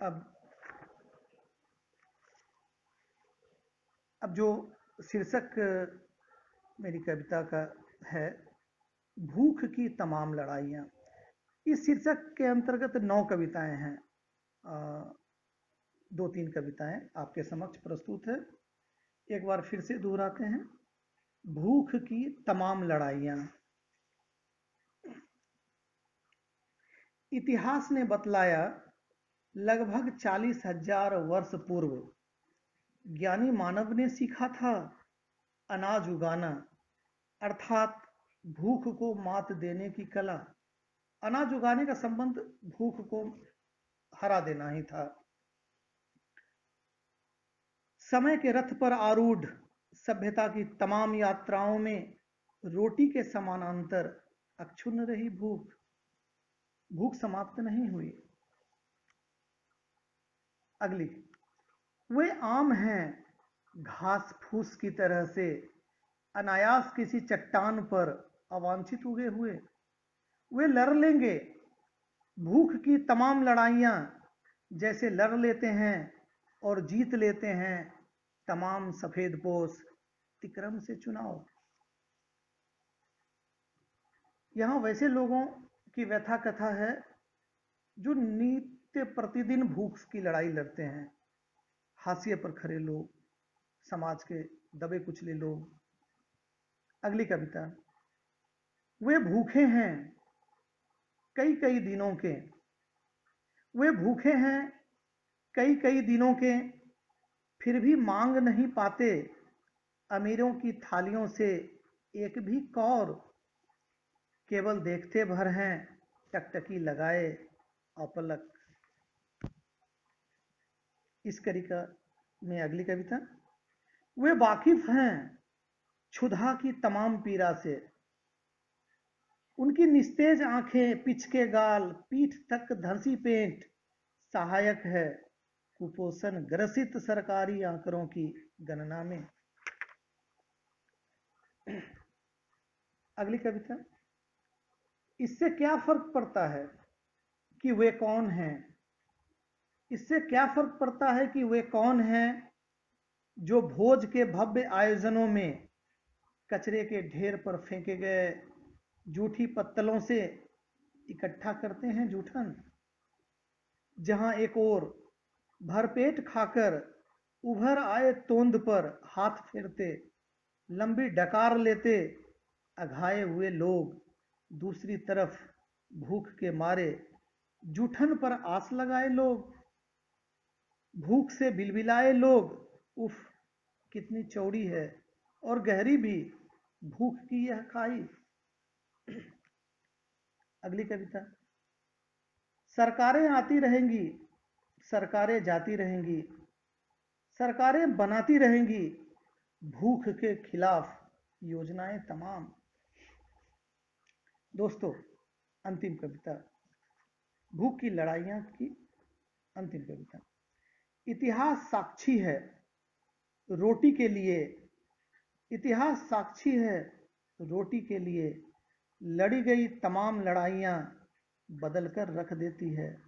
अब अब जो शीर्षक मेरी कविता का है, भूख की तमाम लड़ाइयाँ। इस शीर्षक के अंतर्गत नौ कविताएँ हैं। दो तीन कविताएँ आपके समक्ष प्रस्तुत है। एक बार फिर से दोहराते हैं। भूख की तमाम लड़ाइयाँ। इतिहास ने बतलाया, लगभग चालीस हज़ार वर्ष पूर्व। ज्ञानी मानव ने सीखा था अनाज उगाना, अर्थात भूख को मात देने की कला। अनाज उगाने का संबंध भूख को हरा देना ही था। समय के रथ पर आरूढ़, सभ्यता की तमाम यात्राओं में रोटी के समानांतर अक्षुण्ण रही भूख। भूख समाप्त नहीं हुई। अगली, वे आम हैं घास फूस की तरह से अनायास किसी चट्टान पर अवांछित उगे हुए। वे लड़ लेंगे। भूख की तमाम लड़ाइयाँ जैसे लड़ लेते हैं और जीत लेते हैं, तमाम सफ़ेद पोष तिक्रम से चुनाव। यहाँ वैसे लोगों की व्यथा कथा है जो नित्य प्रतिदिन भूख की लड़ाई लड़ते हैं। हाशिए पर खड़े लोग समाज के दबे कुचले लोग। अगली कविता। वे भूखे हैं कई कई दिनों के। वे भूखे हैं कई कई दिनों के। फिर भी मांग नहीं पाते अमीरों की थालियों से। एक भी कौर केवल देखते भर हैं, टकटकी लगाए अपलक इस करिका में अगली कविता। वे वाकिफ हैं क्षुधा की तमाम पीड़ा से। उनकी निस्तेज आँखें, पिचके गाल, पीठ तक धंसी पेंट, सहायक है कुपोषण ग्रसित सरकारी आंकड़ों की गणना में। अगली कविता। इससे क्या फ़र्क पड़ता है कि वे कौन हैं? इससे क्या फ़र्क पड़ता है कि वे कौन हैं? जो भोज के भव्य आयोजनों में कचरे के ढेर पर फेंके गए जूठी पत्तलों से इकट्ठा करते हैं जूठन, जहाँ एक और भरपेट खाकर उभर आए तोंद पर हाथ फेरते, लंबी डकार लेते अघाए हुए लोग दूसरी तरफ़ भूख के मारे जूठन पर आस लगाए लोग, भूख से बिलबिलाए लोग उफ, कितनी चौड़ी है। और गहरी भी, भूख की यह खाई। अगली कविता। सरकारें आती रहेंगी, सरकारें जाती रहेंगी, सरकारें बनाती रहेंगी, भूख के खिलाफ योजनाएँ तमाम। दोस्तों, अंतिम कविता। भूख की लड़ाइयाँ की अंतिम कविता। इतिहास साक्षी है रोटी के लिए। इतिहास साक्षी है, रोटी के लिए। लड़ी गई तमाम लड़ाइयाँ बदलकर रख देती है।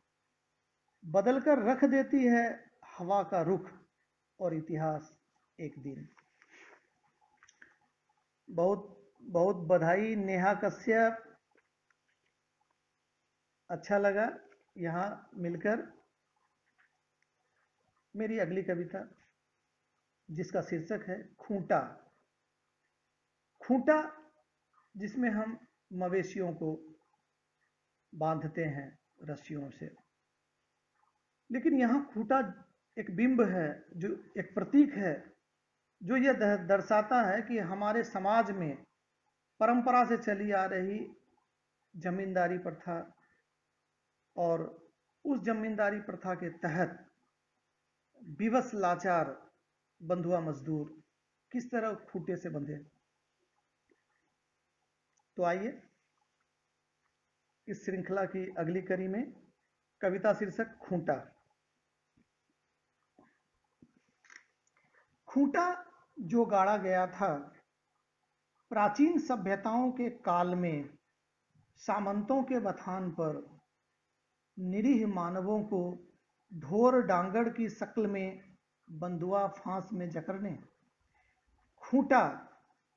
बदलकर रख देती है हवा का रुख और इतिहास एक दिन। बहुत बहुत बधाई, नेहा कश्यप। अच्छा लगा यहाँ मिलकर। मेरी अगली कविता। जिसका शीर्षक है खूंटा। खूंटा जिसमें हम मवेशियों को बांधते हैं रस्सियों से। लेकिन यहाँ खूंटा एक बिंब है, जो एक प्रतीक है, जो यह दर्शाता है कि हमारे समाज में परंपरा से चली आ रही जमींदारी प्रथा और उस जमींदारी प्रथा के तहत विवश लाचार बंधुआ मजदूर किस तरह खूटे से बंधे? तो आइए इस श्रृंखला की अगली कड़ी में कविता शीर्षक खूंटा। खूंटा जो गाड़ा गया था, प्राचीन सभ्यताओं के काल में सामंतों के बथान पर निरीह मानवों को ढोर डांगड़ की शक्ल में बंदुआ फांस में जकड़ने खूंटा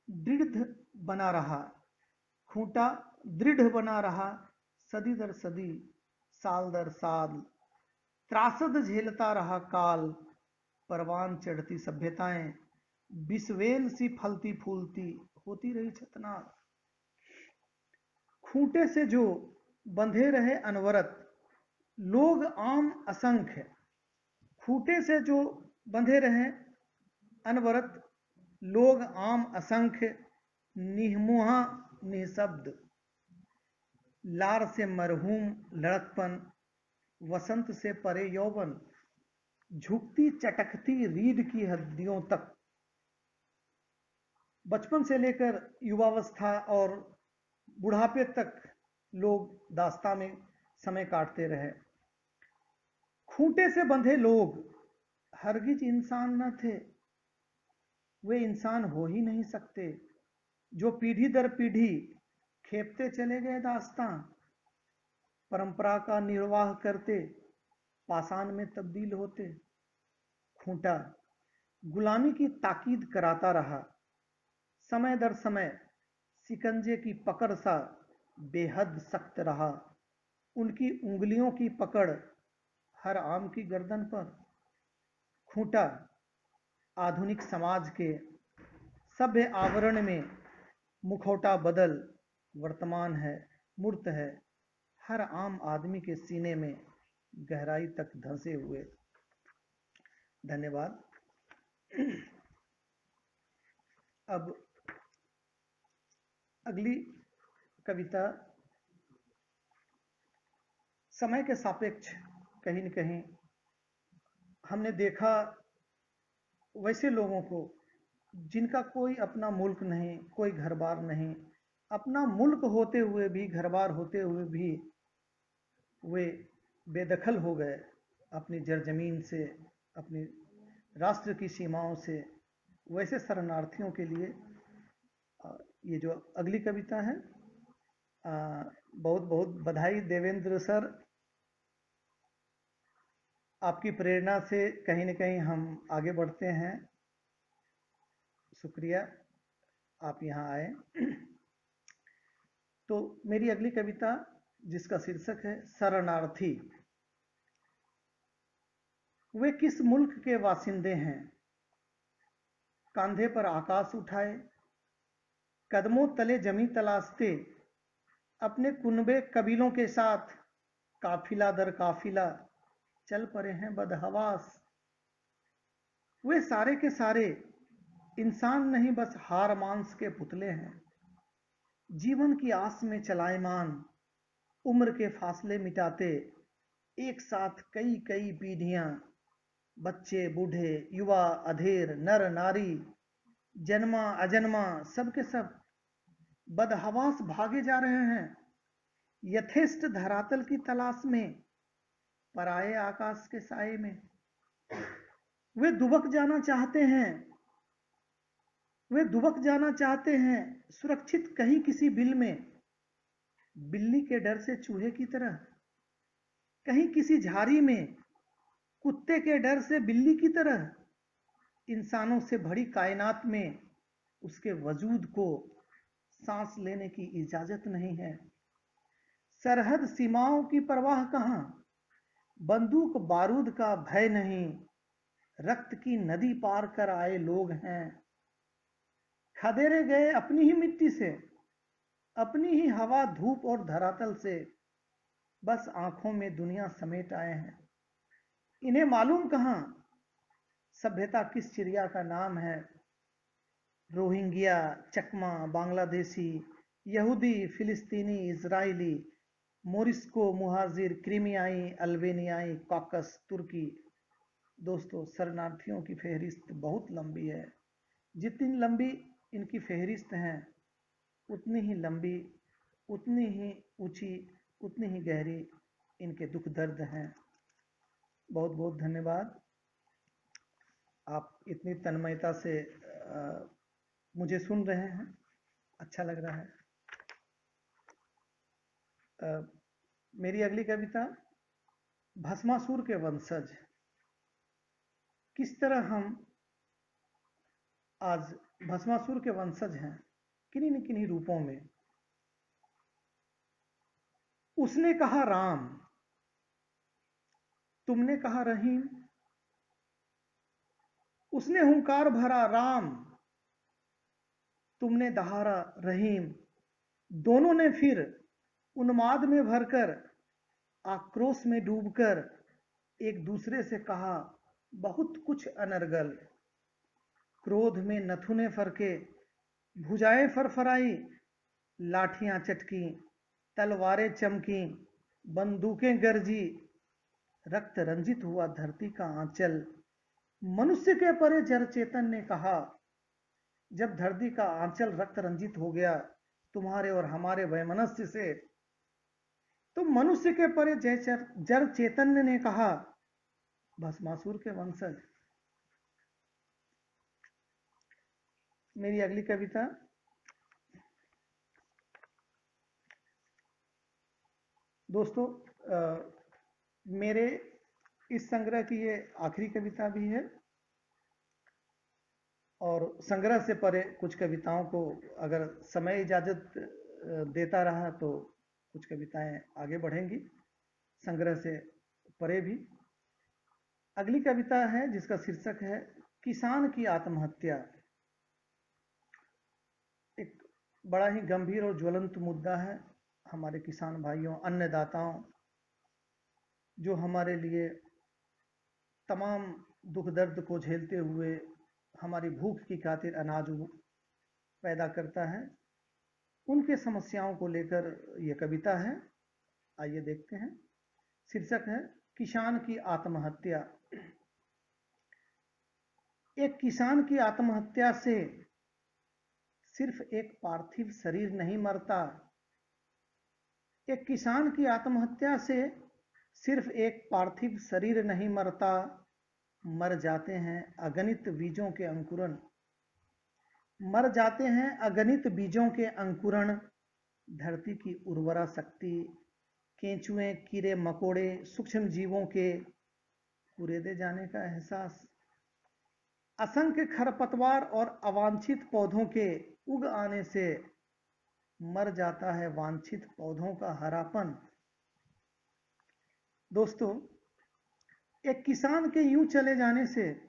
दृढ़ बना रहा। खूंटा दृढ़ बना रहा। सदी दर सदी, साल दर साल, त्रासद झेलता रहा काल। परवान चढ़ती सभ्यताएँ, बिस्वेल सी फलती फूलती, होती रही छतना खूंटे से जो बंधे रहे अनवरत, लोग आम असंख्य। खूटे से जो बंधे रहे। अनवरत लोग आम असंख्य, निहमुहा निशब्द। लार से मरहूम लड़कपन, वसंत से परे यौवन। झुकती चटकती रीढ़ की हड्डियों तक। बचपन से लेकर युवावस्था और बुढ़ापे तक लोग दास्ता में समय काटते रहे। खूंटे से बंधे लोग हरगिज इंसान न थे, वे इंसान हो ही नहीं सकते। जो पीढ़ी दर पीढ़ी खेपते चले गए दास्तां, परंपरा का निर्वाह करते, पाषाण में तब्दील होते। खूंटा गुलामी की ताकीद कराता रहा। समय दर समय सिकंजे की पकड़ सा बेहद सख्त रहा। उनकी उंगलियों की पकड़ हर आम की गर्दन पर। खूंटा आधुनिक समाज के सभ्य आवरण में मुखौटा बदल वर्तमान है, मूर्त है। हर आम आदमी के सीने में गहराई तक धंसे हुए। धन्यवाद। अब अगली कविता समय के सापेक्ष कहीं न कहीं हमने देखा वैसे लोगों को जिनका कोई अपना मुल्क नहीं, कोई घर बार नहीं, अपना मुल्क होते हुए भी घर बार होते हुए भी वे बेदखल हो गए अपनी जरजमीन से, अपनी राष्ट्र की सीमाओं से। वैसे शरणार्थियों के लिए ये जो अगली कविता है बहुत बहुत बधाई देवेंद्र सर। आपकी प्रेरणा से कहीं न कहीं हम आगे बढ़ते हैं। शुक्रिया, आप यहाँ आए। तो मेरी अगली कविता, जिसका शीर्षक है, शरणार्थी। वे किस मुल्क के वासिंदे हैं? कांधे पर आकाश उठाए, कदमों तले जमी तलाशते, अपने कुनबे कबीलों के साथ, काफिला दर काफिला चल पड़े हैं बदहवास। वे सारे के सारे इंसान नहीं, बस हार मांस के पुतले हैं। जीवन की आस में चलायमान उम्र के फासले मिटाते, एक साथ कई कई पीढ़ियाँ, बच्चे, बूढ़े, युवा, अधेर, नर, नारी, जन्मा, अजन्मा, सब के सब बदहवास भागे जा रहे हैं। यथेष्ट धरातल की तलाश में पराए आकाश के साए में। वे दुबक जाना चाहते हैं। वे दुबक जाना चाहते हैं, सुरक्षित कहीं किसी बिल में। बिल्ली के डर से चूहे की तरह। कहीं किसी झाड़ी में, कुत्ते के डर से बिल्ली की तरह। इंसानों से भरी कायनात में उसके वजूद को सांस लेने की इजाज़त नहीं है। सरहद सीमाओं की परवाह कहाँ? बंदूक बारूद का भय नहीं, रक्त की नदी पार कर आए लोग हैं। खदेरे गए अपनी ही मिट्टी से, अपनी ही हवा धूप और धरातल से, बस आँखों में दुनिया समेट आए हैं। इन्हें मालूम कहाँ? सभ्यता किस चिड़िया का नाम है? रोहिंग्या, चकमा, बांग्लादेशी, यहूदी, फिलिस्तीनी इजरायली मोरिस्को मुहाजिर क्रीमियाई अल्बेनियाई कॉकस तुर्की दोस्तों शरणार्थियों की फहरिस्त बहुत लंबी है। जितनी लंबी इनकी फहरिस्त हैं उतनी ही लंबी उतनी ही ऊँची उतनी ही गहरी इनके दुख दर्द हैं। बहुत बहुत धन्यवाद। आप इतनी तन्मयता से आ, मुझे सुन रहे हैं। अच्छा लग रहा है। मेरी अगली कविता, भस्मासुर के वंशज। किस तरह हम आज भस्मासुर के वंशज हैं, किन्हीं न किन्हीं रूपों में। उसने कहा, राम। तुमने कहा, रहीम। उसने हुंकार भरा, राम। तुमने दहारा रहीम। दोनों ने फिर उन्माद में भरकर, आक्रोश में डूबकर, एक दूसरे से कहा, बहुत कुछ अनर्गल। क्रोध में नथुने फरके, भुजाएँ फरफराई, लाठियाँ चटकी, तलवारें चमकी, बंदूकें गरजी, रक्त रंजित हुआ धरती का आंचल। मनुष्य के परे जर चेतन ने कहा, जब धरती का आंचल रक्त रंजित हो गया, तुम्हारे और हमारे वैमनस्य से तो मनुष्य के परे जय जर चैतन्य ने कहा भस्मासुर के वंशज। मेरी अगली कविता। दोस्तों आ, मेरे इस संग्रह की ये आखिरी कविता भी है और संग्रह से परे कुछ कविताओं को अगर समय इजाज़त देता रहा तो कुछ कविताएँ आगे बढ़ेंगी। संग्रह से परे भी। अगली कविता है जिसका शीर्षक है, किसान की आत्महत्या। एक बड़ा ही गंभीर और ज्वलंत मुद्दा है हमारे किसान भाइयों, अन्नदाताओं, जो हमारे लिए तमाम दुख दर्द को झेलते हुए हमारी भूख की खातिर अनाज पैदा करता है। उनके समस्याओं को लेकर यह कविता है। आइए देखते हैं। शीर्षक है, किसान की आत्महत्या। एक किसान की आत्महत्या से सिर्फ़ एक पार्थिव शरीर नहीं मरता। एक किसान की आत्महत्या से सिर्फ़ एक पार्थिव शरीर नहीं मरता। मर जाते हैं अगणित बीजों के अंकुरण। मर जाते हैं अगणित बीजों के अंकुरण। धरती की उर्वरा शक्ति, केंचुए, कीड़े, मकोड़े, सूक्ष्म जीवों के कुरेदे जाने का एहसास। असंख्य खरपतवार और अवांछित पौधों के उग आने से मर जाता है वांछित पौधों का हरापन। दोस्तों, एक किसान के यूँ चले जाने से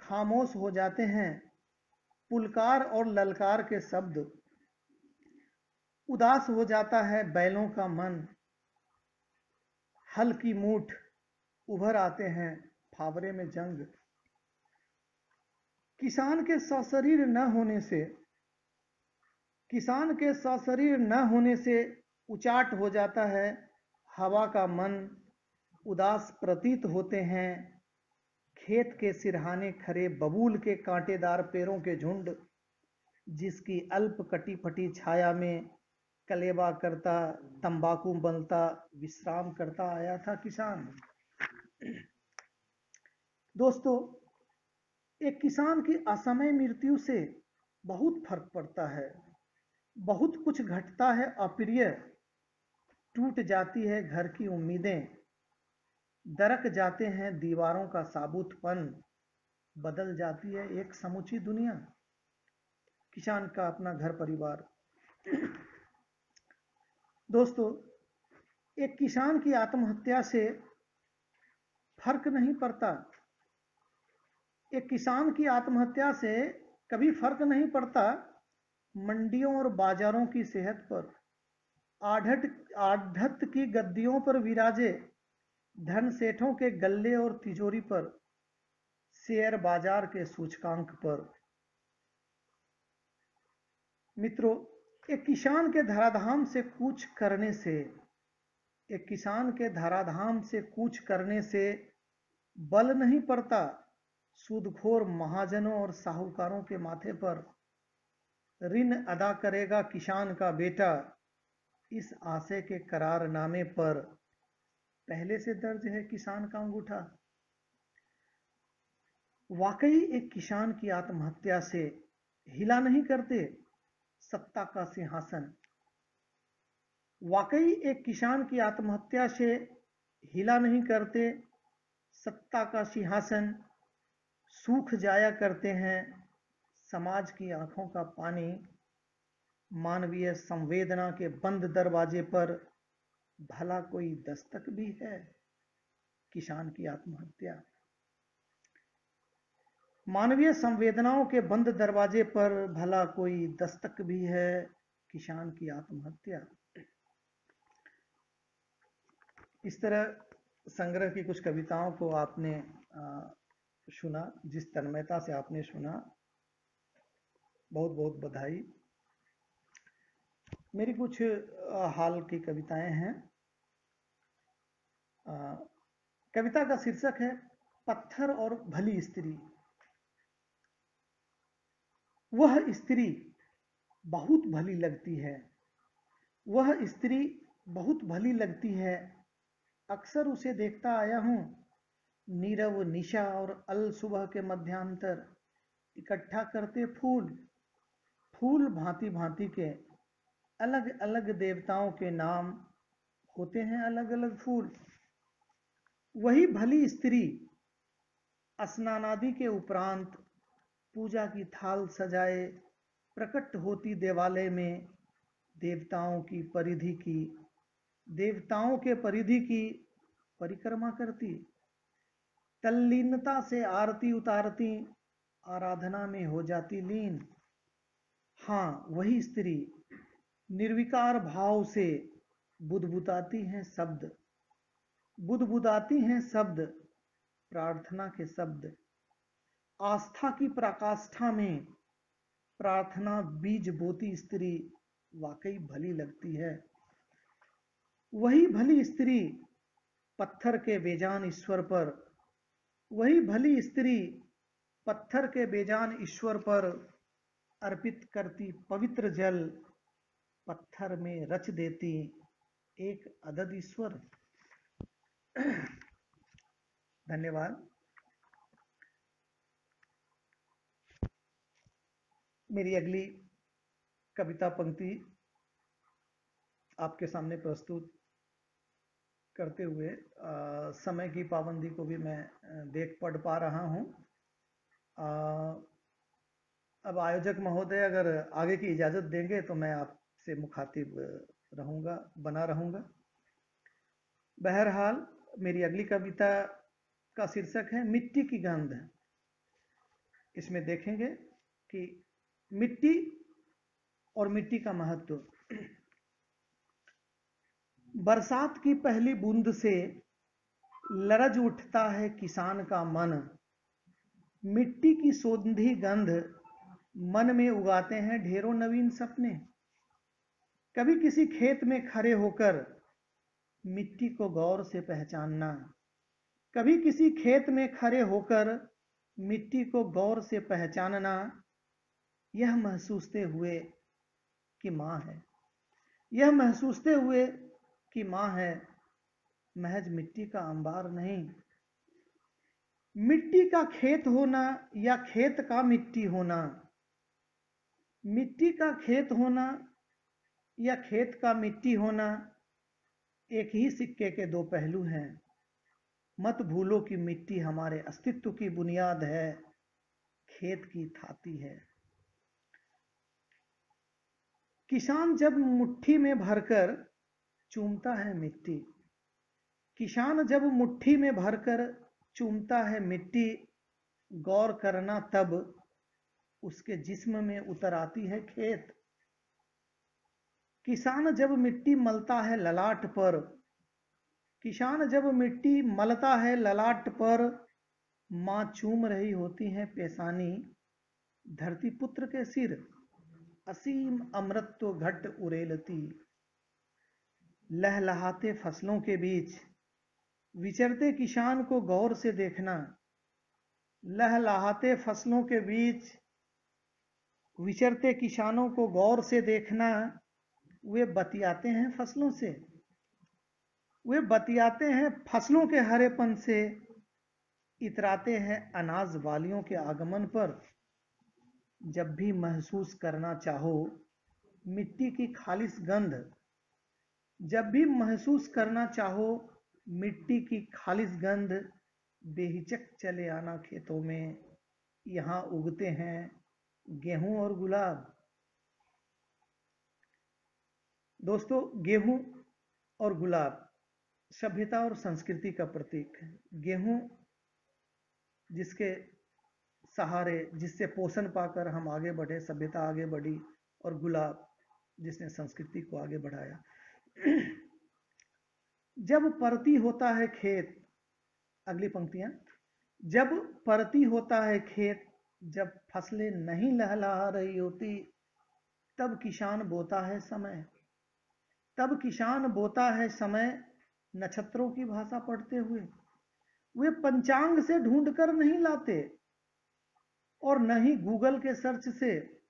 खामोश हो जाते हैं पुलकार और ललकार के शब्द। उदास हो जाता है बैलों का मन। हल की मूठ उभर आते हैं फावरे में जंग। किसान के सशरीर न होने से, किसान के सशरीर न होने से उचाट हो जाता है हवा का मन। उदास प्रतीत होते हैं खेत के सिरहाने खरे बबूल के कांटेदार पेड़ों के झुंड, जिसकी अल्प कटी फटी छाया में कलेबा करता, तंबाकू बनता विश्राम करता आया था किसान। दोस्तों, एक किसान की असमय मृत्यु से बहुत फ़र्क पड़ता है। बहुत कुछ घटता है, अप्रिय। टूट जाती है घर की उम्मीदें। दरक जाते हैं, दीवारों का साबुतपन बदल जाती है एक समुची दुनिया। किसान का अपना घर परिवार। दोस्तों, एक किसान की आत्महत्या से फ़र्क नहीं पड़ता। एक किसान की आत्महत्या से कभी फ़र्क नहीं पड़ता मंडियों और बाजारों की सेहत पर। आढ़त आढ़त की गद्दियों पर विराजे। धन सेठों के गल्ले और तिजोरी पर, शेयर बाज़ार के सूचकांक पर। मित्रों, एक किसान के धराधाम से कूच करने से, एक किसान के धराधाम से कूच करने से बल नहीं पड़ता सूदखोर महाजनों और साहूकारों के माथे पर। ऋण अदा करेगा किसान का बेटा इस आशय के करारनामे पर। पहले से दर्ज है, किसान का अंगूठा। वाकई एक किसान की आत्महत्या से हिला नहीं करते सत्ता का सिंहासन। वाकई एक किसान की आत्महत्या से हिला नहीं करते सत्ता का सिंहासन। सूख जाया करते हैं, समाज की आँखों का पानी। मानवीय संवेदना के बंद दरवाजे पर भला कोई दस्तक भी है? किसान की आत्महत्या। मानवीय संवेदनाओं के बंद दरवाजे पर भला कोई दस्तक भी है? किसान की आत्महत्या। इस तरह संग्रह की कुछ कविताओं को आपने सुना, जिस तन्मयता से आपने सुना बहुत बहुत बधाई। मेरी कुछ हाल की कविताएँ हैं। कविता का शीर्षक है, पत्थर और भली स्त्री। वह स्त्री बहुत भली लगती है। वह स्त्री बहुत भली लगती है। अक्सर उसे देखता आया हूँ, नीरव, निशा और अल सुबह के मध्यांतर, इकट्ठा करते फूल फूल भांति भांति के अलग अलग देवताओं के नाम होते हैं अलग अलग फूल। वही भली स्त्री स्नानादि के उपरांत पूजा की थाल सजाए, प्रकट होती देवालय में देवताओं की परिधि की, देवताओं के परिधि की परिक्रमा करती। तल्लीनता से आरती उतारती, आराधना में हो जाती लीन। हाँ वही स्त्री निर्विकार भाव से बुदबुदाती हैं शब्द। बुदबुदाती हैं शब्द, प्रार्थना के शब्द। आस्था की प्रकाष्ठा में प्रार्थना बीज बोती स्त्री वाकई भली लगती है। वही भली स्त्री पत्थर के बेजान ईश्वर पर, वही भली स्त्री पत्थर के बेजान ईश्वर पर अर्पित करती पवित्र जल पत्थर में रच देती एक अदद ईश्वर। धन्यवाद। मेरी अगली कविता पंक्ति आपके सामने प्रस्तुत करते हुए आ, समय की पाबंदी को भी मैं देख पढ़ पा रहा हूँ। हूँ अब आयोजक महोदय अगर आगे की इजाज़त देंगे तो मैं आपसे मुखातिब रहूँगा, बना रहूँगा। बहरहाल, मेरी अगली कविता का शीर्षक है, मिट्टी की गंध। इसमें देखेंगे कि मिट्टी और मिट्टी का महत्व। बरसात की पहली बूंद से लरज उठता है किसान का मन। मिट्टी की सौंधी गंध मन में उगाते हैं ढेरों नवीन सपने। कभी किसी खेत में खड़े होकर मिट्टी को गौर से पहचानना। कभी किसी खेत में खड़े होकर मिट्टी को गौर से पहचानना। यह महसूसते हुए कि माँ है। यह महसूसते हुए कि माँ है। महज मिट्टी का अंबार नहीं। मिट्टी का खेत होना या खेत का मिट्टी होना। मिट्टी का खेत होना या खेत का मिट्टी होना एक ही सिक्के के दो पहलू हैं। मत भूलो कि मिट्टी हमारे अस्तित्व की बुनियाद है, खेत की थाती है। किसान जब मुट्ठी में भरकर चूमता है मिट्टी, किसान जब मुट्ठी में भरकर चूमता है मिट्टी, गौर करना तब उसके जिस्म में उतर आती है खेत। किसान जब मिट्टी मलता है ललाट पर, किसान जब मिट्टी मलता है ललाट पर, माँ चूम रही होती है पेशानी धरती पुत्र के सिर असीम अमृत्व घट उरेलती। लहलहाते फ़सलों के बीच, विचरते किसान को गौर से देखना। लहलहाते फ़सलों के बीच, विचरते किसानों को गौर से देखना। वे बतियाते हैं फ़सलों से। वे बतियाते हैं फ़सलों के हरेपन से। इतराते हैं अनाज वालियों के आगमन पर। जब भी महसूस करना चाहो, मिट्टी की खालिश गंध। जब भी महसूस करना चाहो, मिट्टी की खालिश गंध। बेहिचक चले आना खेतों में। यहाँ उगते हैं गेहूँ और गुलाब। दोस्तों, गेहूँ और गुलाब सभ्यता और संस्कृति का प्रतीक है। गेहूँ जिसके सहारे, जिससे पोषण पाकर हम आगे बढ़े, सभ्यता आगे बढ़ी और गुलाब जिसने संस्कृति को आगे बढ़ाया। [CLEARS THROAT] जब परती होता है खेत, अगली पंक्तियाँ, जब परती होता है खेत, जब फ़सलें नहीं लहला रही होती, तब किसान बोता है समय। तब किसान बोता है समय नक्षत्रों की भाषा पढ़ते हुए। वे पंचांग से ढूंढकर नहीं लाते और न ही गूगल के सर्च से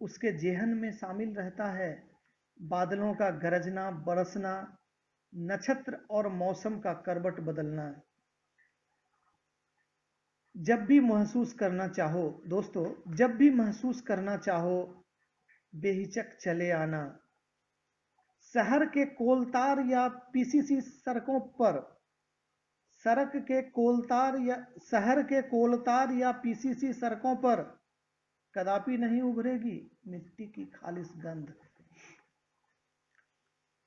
उसके जेहन में शामिल रहता है। बादलों का गरजना, बरसना, नक्षत्र और मौसम का करबट बदलना। जब भी महसूस करना चाहो, दोस्तों, जब भी महसूस करना चाहो, बेहिचक चले आना। शहर के कोलतार या पीसीसी सड़कों पर, सड़क के कोलतार या, शहर के कोलतार या पीसीसी सड़कों पर कदापि नहीं उभरेगी मिट्टी की खालिश गंध।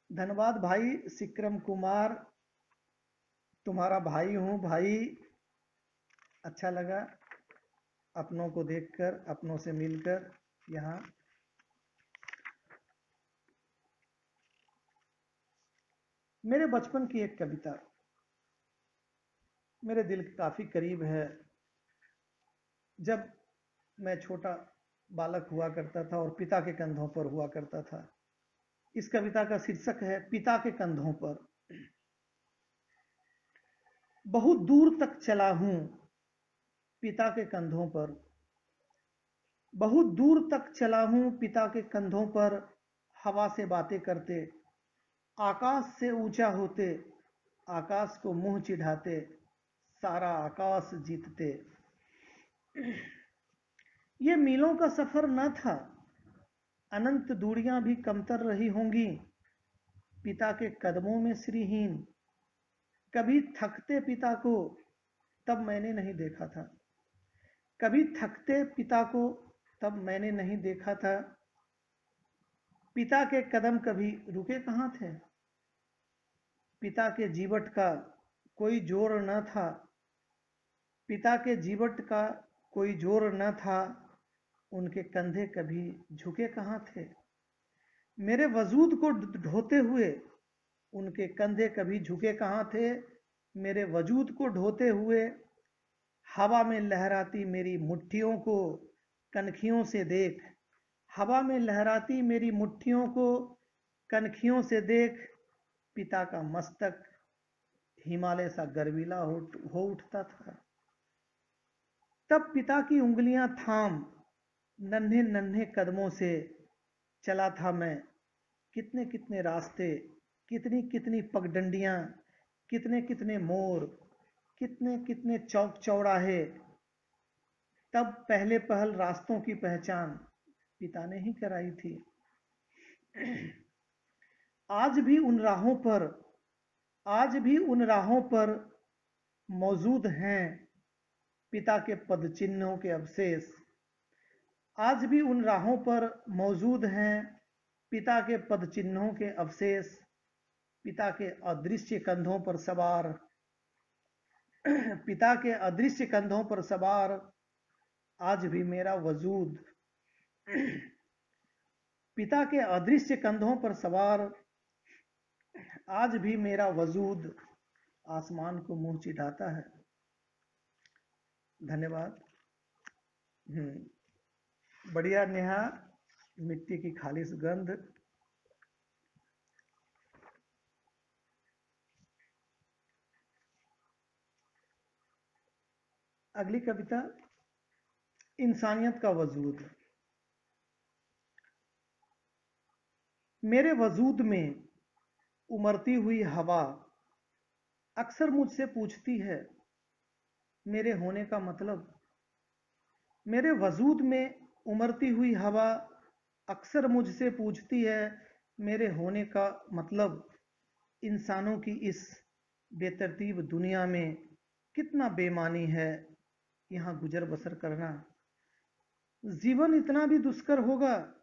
धन्यवाद भाई सिक्रम कुमार। तुम्हारा भाई हूँ भाई। अच्छा लगा अपनों को देखकर, अपनों से मिलकर यहाँ। मेरे बचपन की एक कविता। मेरे दिल के काफ़ी करीब है। जब मैं छोटा बालक हुआ करता था और पिता के कंधों पर हुआ करता था, इस कविता का शीर्षक है पिता के कंधों पर। बहुत दूर तक चला हूँ पिता के कंधों पर। बहुत दूर तक चला हूँ पिता के कंधों पर हवा से बातें करते। आकाश से ऊँचा होते, आकाश को मुँह चिढ़ाते, सारा आकाश जीतते। ये मीलों का सफ़र न था। अनंत दूरियाँ भी कमतर रही होंगी। पिता के कदमों में श्रीहीन। कभी थकते पिता को, तब मैंने नहीं देखा था। कभी थकते पिता को, तब मैंने नहीं देखा था। पिता के कदम कभी रुके कहाँ थे? पिता के जीवट का कोई ज़ोर न था। पिता के जीवट का कोई ज़ोर न था। उनके कंधे कभी झुके कहाँ थे? मेरे वजूद को ढोते हुए उनके कंधे कभी झुके कहाँ थे? मेरे वजूद को ढोते हुए हवा में लहराती मेरी मुट्ठियों को कनखियों से देख हवा में लहराती मेरी मुट्ठियों को कनखियों से देख पिता का मस्तक हिमालय सा गर्वीला हो, हो उठता था। तब पिता की उंगलियाँ थाम नन्हे नन्हे कदमों से चला था मैं। कितने कितने रास्ते कितनी कितनी पगडंडियाँ कितने कितने मोर कितने कितने चौक चौराहे। तब पहले पहल रास्तों की पहचान पिता ने ही कराई थी। आज भी उन राहों पर, आज भी उन राहों पर मौजूद हैं पिता के पद चिन्हों के अवशेष। आज भी उन राहों पर मौजूद हैं पिता के पद चिन्हों के अवशेष। पिता के अदृश्य कंधों पर सवार। पिता के अदृश्य कंधों पर सवार। आज भी मेरा वजूद पिता के अदृश्य कंधों पर सवार। आज भी मेरा वजूद आसमान को मुँह चिढ़ाता है। धन्यवाद। हम्म बढ़िया नेहा, मिट्टी की खालिश गंध। अगली कविता, इंसानियत का वजूद। मेरे वजूद में उमरती हुई हवा अक्सर मुझसे पूछती है, मेरे होने का मतलब? मेरे वजूद में उमरती हुई हवा अक्सर मुझसे पूछती है, मेरे होने का मतलब? इंसानों की इस बेतरतीब दुनिया में कितना बेमानी है, यहाँ गुजर बसर करना? जीवन इतना भी दुष्कर होगा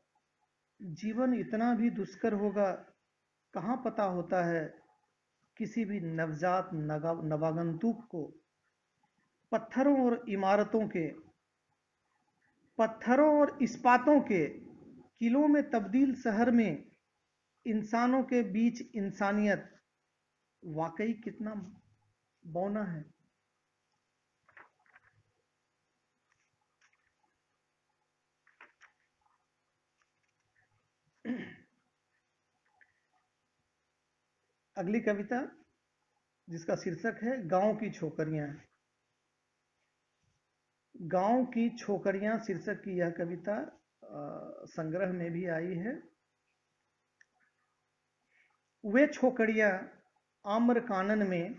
जीवन इतना भी दुष्कर होगा, कहाँ पता होता है किसी भी नवजात नवागंतुक को? पत्थरों और इमारतों के, पत्थरों और इस्पातों के किलों में तब्दील शहर में इंसानों के बीच इंसानियत, वाकई कितना बौना है। अगली कविता, जिसका शीर्षक है, गाँव की छोकरियाँ। गाँव की छोकरियाँ, शीर्षक की यह कविता संग्रह में भी आई है। वे छोकरियाँ आम्र कानन में,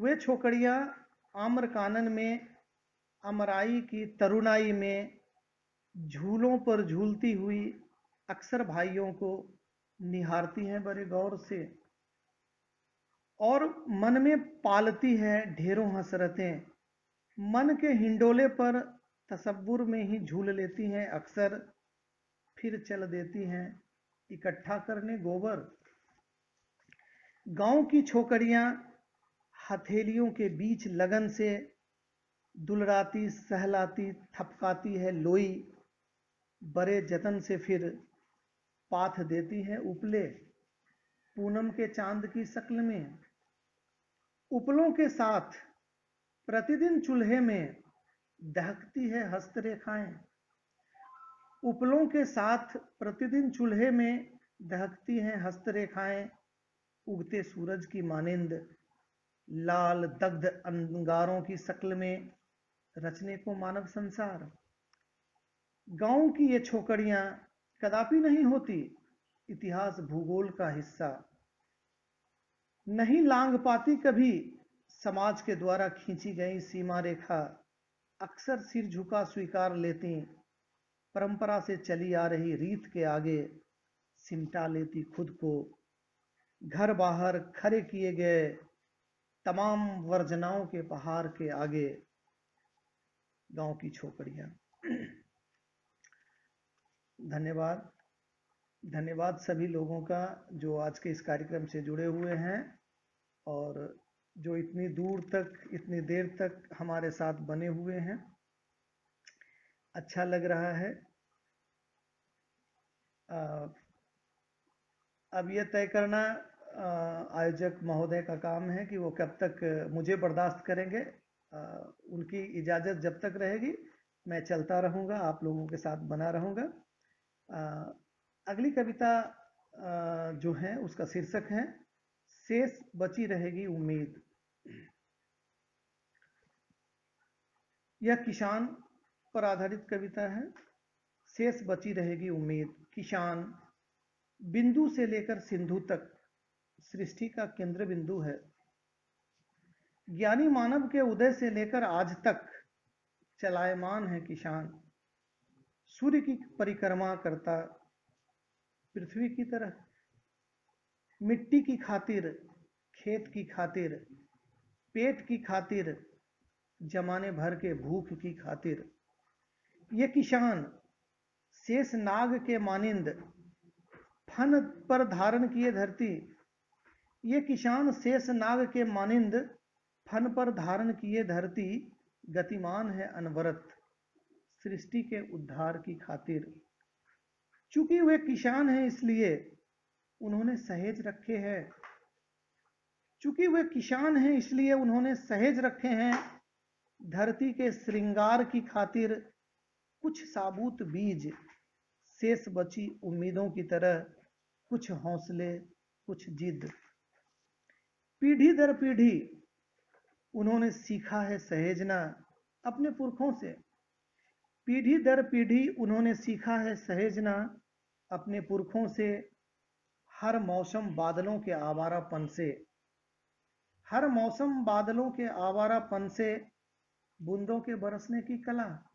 वे छोकरियाँ आम्र कानन में, अमराई की तरुणाई में, झूलों पर झूलती हुई अक्सर भाइयों को निहारती है बड़े गौर से। और मन में पालती है ढेरों हसरतें। मन के हिंडोले पर तस्वुर में ही झूल लेती हैं अक्सर। फिर चल देती हैं इकट्ठा करने गोबर। गाँव की छोकरियाँ हथेलियों के बीच लगन से दुलराती, सहलाती, थपकाती है लोई। बड़े जतन से फिर पाथ देती है उपले पूनम के चाँद की शक्ल में। उपलों के साथ प्रतिदिन चूल्हे में दहकती है हस्तरेखाएँ। उपलों के साथ प्रतिदिन चूल्हे में दहकती हैं हस्तरेखाएँ। उगते सूरज की मानिंद, लाल दग्ध अंगारों की शक्ल में रचने को मानव संसार। गाँव की ये छोकरियाँ कदापि नहीं होती। इतिहास भूगोल का हिस्सा। नहीं लांग पाती कभी। समाज के द्वारा खींची गई सीमा रेखा अक्सर सिर झुका स्वीकार लेती। परंपरा से चली आ रही रीत के आगे सिमटा लेती खुद को। घर बाहर खड़े किए गए तमाम वर्जनाओं के पहाड़ के आगे। गाँव की छोकरियाँ धन्यवाद। धन्यवाद सभी लोगों का जो आज के इस कार्यक्रम से जुड़े हुए हैं और जो इतनी दूर तक, इतनी देर तक हमारे साथ बने हुए हैं। अच्छा लग रहा है। अब यह तय करना आयोजक महोदय का काम है कि वो कब तक मुझे बर्दाश्त करेंगे। उनकी इजाज़त जब तक रहेगी, मैं चलता रहूँगा, आप लोगों के साथ बना रहूँगा। अगली कविता जो है, उसका शीर्षक है, शेष बची रहेगी उम्मीद। यह किसान पर आधारित कविता है, शेष बची रहेगी उम्मीद। किसान बिंदु से लेकर सिंधु तक सृष्टि का केंद्र बिंदु है। ज्ञानी मानव के उदय से लेकर आज तक चलायमान है किसान। सूर्य की परिक्रमा करता पृथ्वी की तरह। मिट्टी की खातिर, खेत की खातिर, पेट की खातिर, जमाने भर के भूख की खातिर। ये किसान शेष नाग के मानिंद, फन पर धारण किए धरती। ये किसान शेष नाग के मानिंद, फन पर धारण किए धरती गतिमान है अनवरत। सृष्टि के उद्धार की खातिर। चूँकि वे किसान हैं, इसलिए उन्होंने सहेज रखे हैं। चूँकि वे किसान हैं, इसलिए उन्होंने सहेज रखे हैं। धरती के श्रृंगार की खातिर कुछ साबुत बीज, शेष बची उम्मीदों की तरह कुछ हौसले, कुछ जिद। पीढ़ी दर पीढ़ी उन्होंने सीखा है सहेजना अपने पुरखों से। पीढ़ी दर पीढ़ी उन्होंने सीखा है सहेजना अपने पुरखों से, हर मौसम बादलों के आवारापन से। हर मौसम बादलों के आवारापन से बूंदों के बरसने की कला।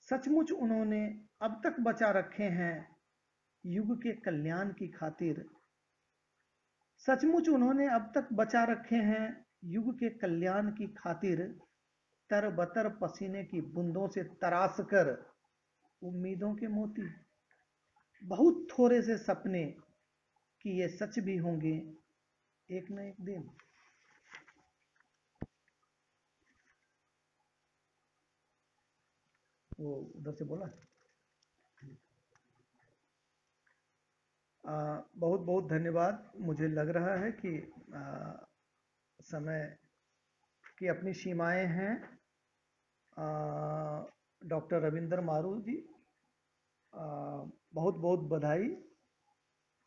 सचमुच उन्होंने अब तक बचा रखे हैं युग के कल्याण की खातिर। सचमुच उन्होंने अब तक बचा रखे हैं युग के कल्याण की खातिर। तर बतर पसीने की बूंदों से तरास कर उम्मीदों के मोती। बहुत थोड़े से सपने कि ये सच भी होंगे एक न एक दिन। वो उधर से बोला। आ, बहुत बहुत धन्यवाद। मुझे लग रहा है कि आ, समय की अपनी सीमाएँ हैं। डॉक्टर रविंद्र मारू जी बहुत बहुत बधाई।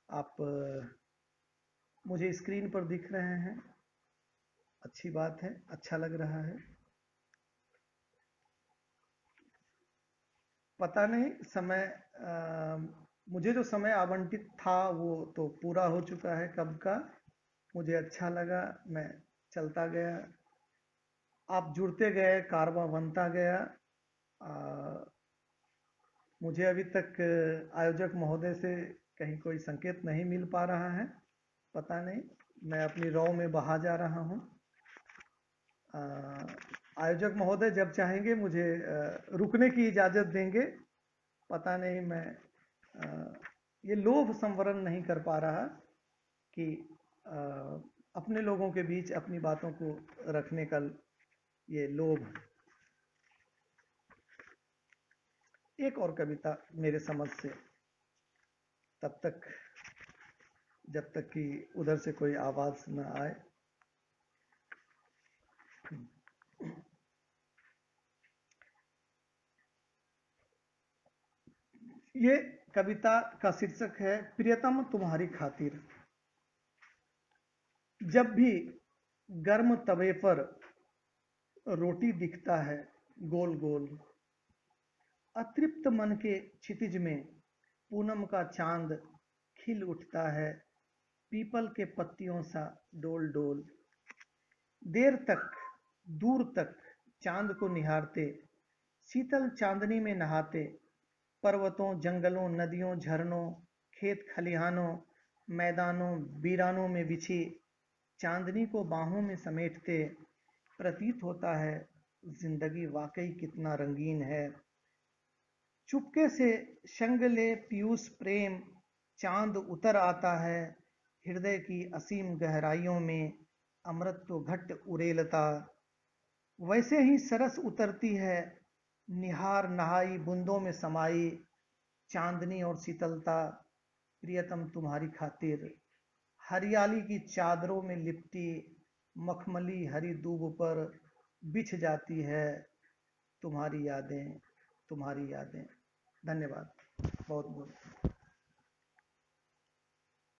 आप मुझे स्क्रीन पर दिख रहे हैं। अच्छी बात है अच्छा लग रहा है। पता नहीं समय आ, मुझे जो समय आवंटित था वो तो पूरा हो चुका है कब का। मुझे अच्छा लगा मैं चलता गया। आप जुड़ते गए कारवा बनता गया। आ, मुझे अभी तक आयोजक महोदय से कहीं कोई संकेत नहीं मिल पा रहा है पता नहीं। मैं अपनी रौ में बहा जा रहा हूँ। आयोजक महोदय जब चाहेंगे मुझे रुकने की इजाज़त देंगे। पता नहीं मैं ये लोभ संवरण नहीं कर पा रहा कि अपने लोगों के बीच अपनी बातों को रखने का ये लोभ। एक और कविता मेरे समझ से, तब तक, जब तक कि उधर से कोई आवाज़ न आए। ये कविता का शीर्षक है, प्रियतम तुम्हारी खातिर। जब भी गर्म तवे पर रोटी दिखता है गोल गोल। अतृप्त मन के क्षितिज में पूनम का चाँद खिल उठता है, पीपल के पत्तियों सा डोल डोल। देर तक, दूर तक चाँद को निहारते, शीतल चांदनी में नहाते, पर्वतों, जंगलों, नदियों, झरनों, खेत खलिहानों, मैदानों बीरानों में बिछी, चांदनी को बाहों में समेटते प्रतीत होता है, ज़िंदगी वाकई कितना रंगीन है। चुपके से शंग ले पीयूष प्रेम, चाँद उतर आता है। हृदय की असीम गहराइयों में अमृत तो घट उरेलता। वैसे ही सरस उतरती है, निहार नहाई बूंदों में समाई चांदनी और शीतलता। प्रियतम तुम्हारी खातिर, हरियाली की चादरों में लिपटी मखमली हरी दूब पर बिछ जाती है। तुम्हारी यादें तुम्हारी यादें। धन्यवाद। बहुत बहुत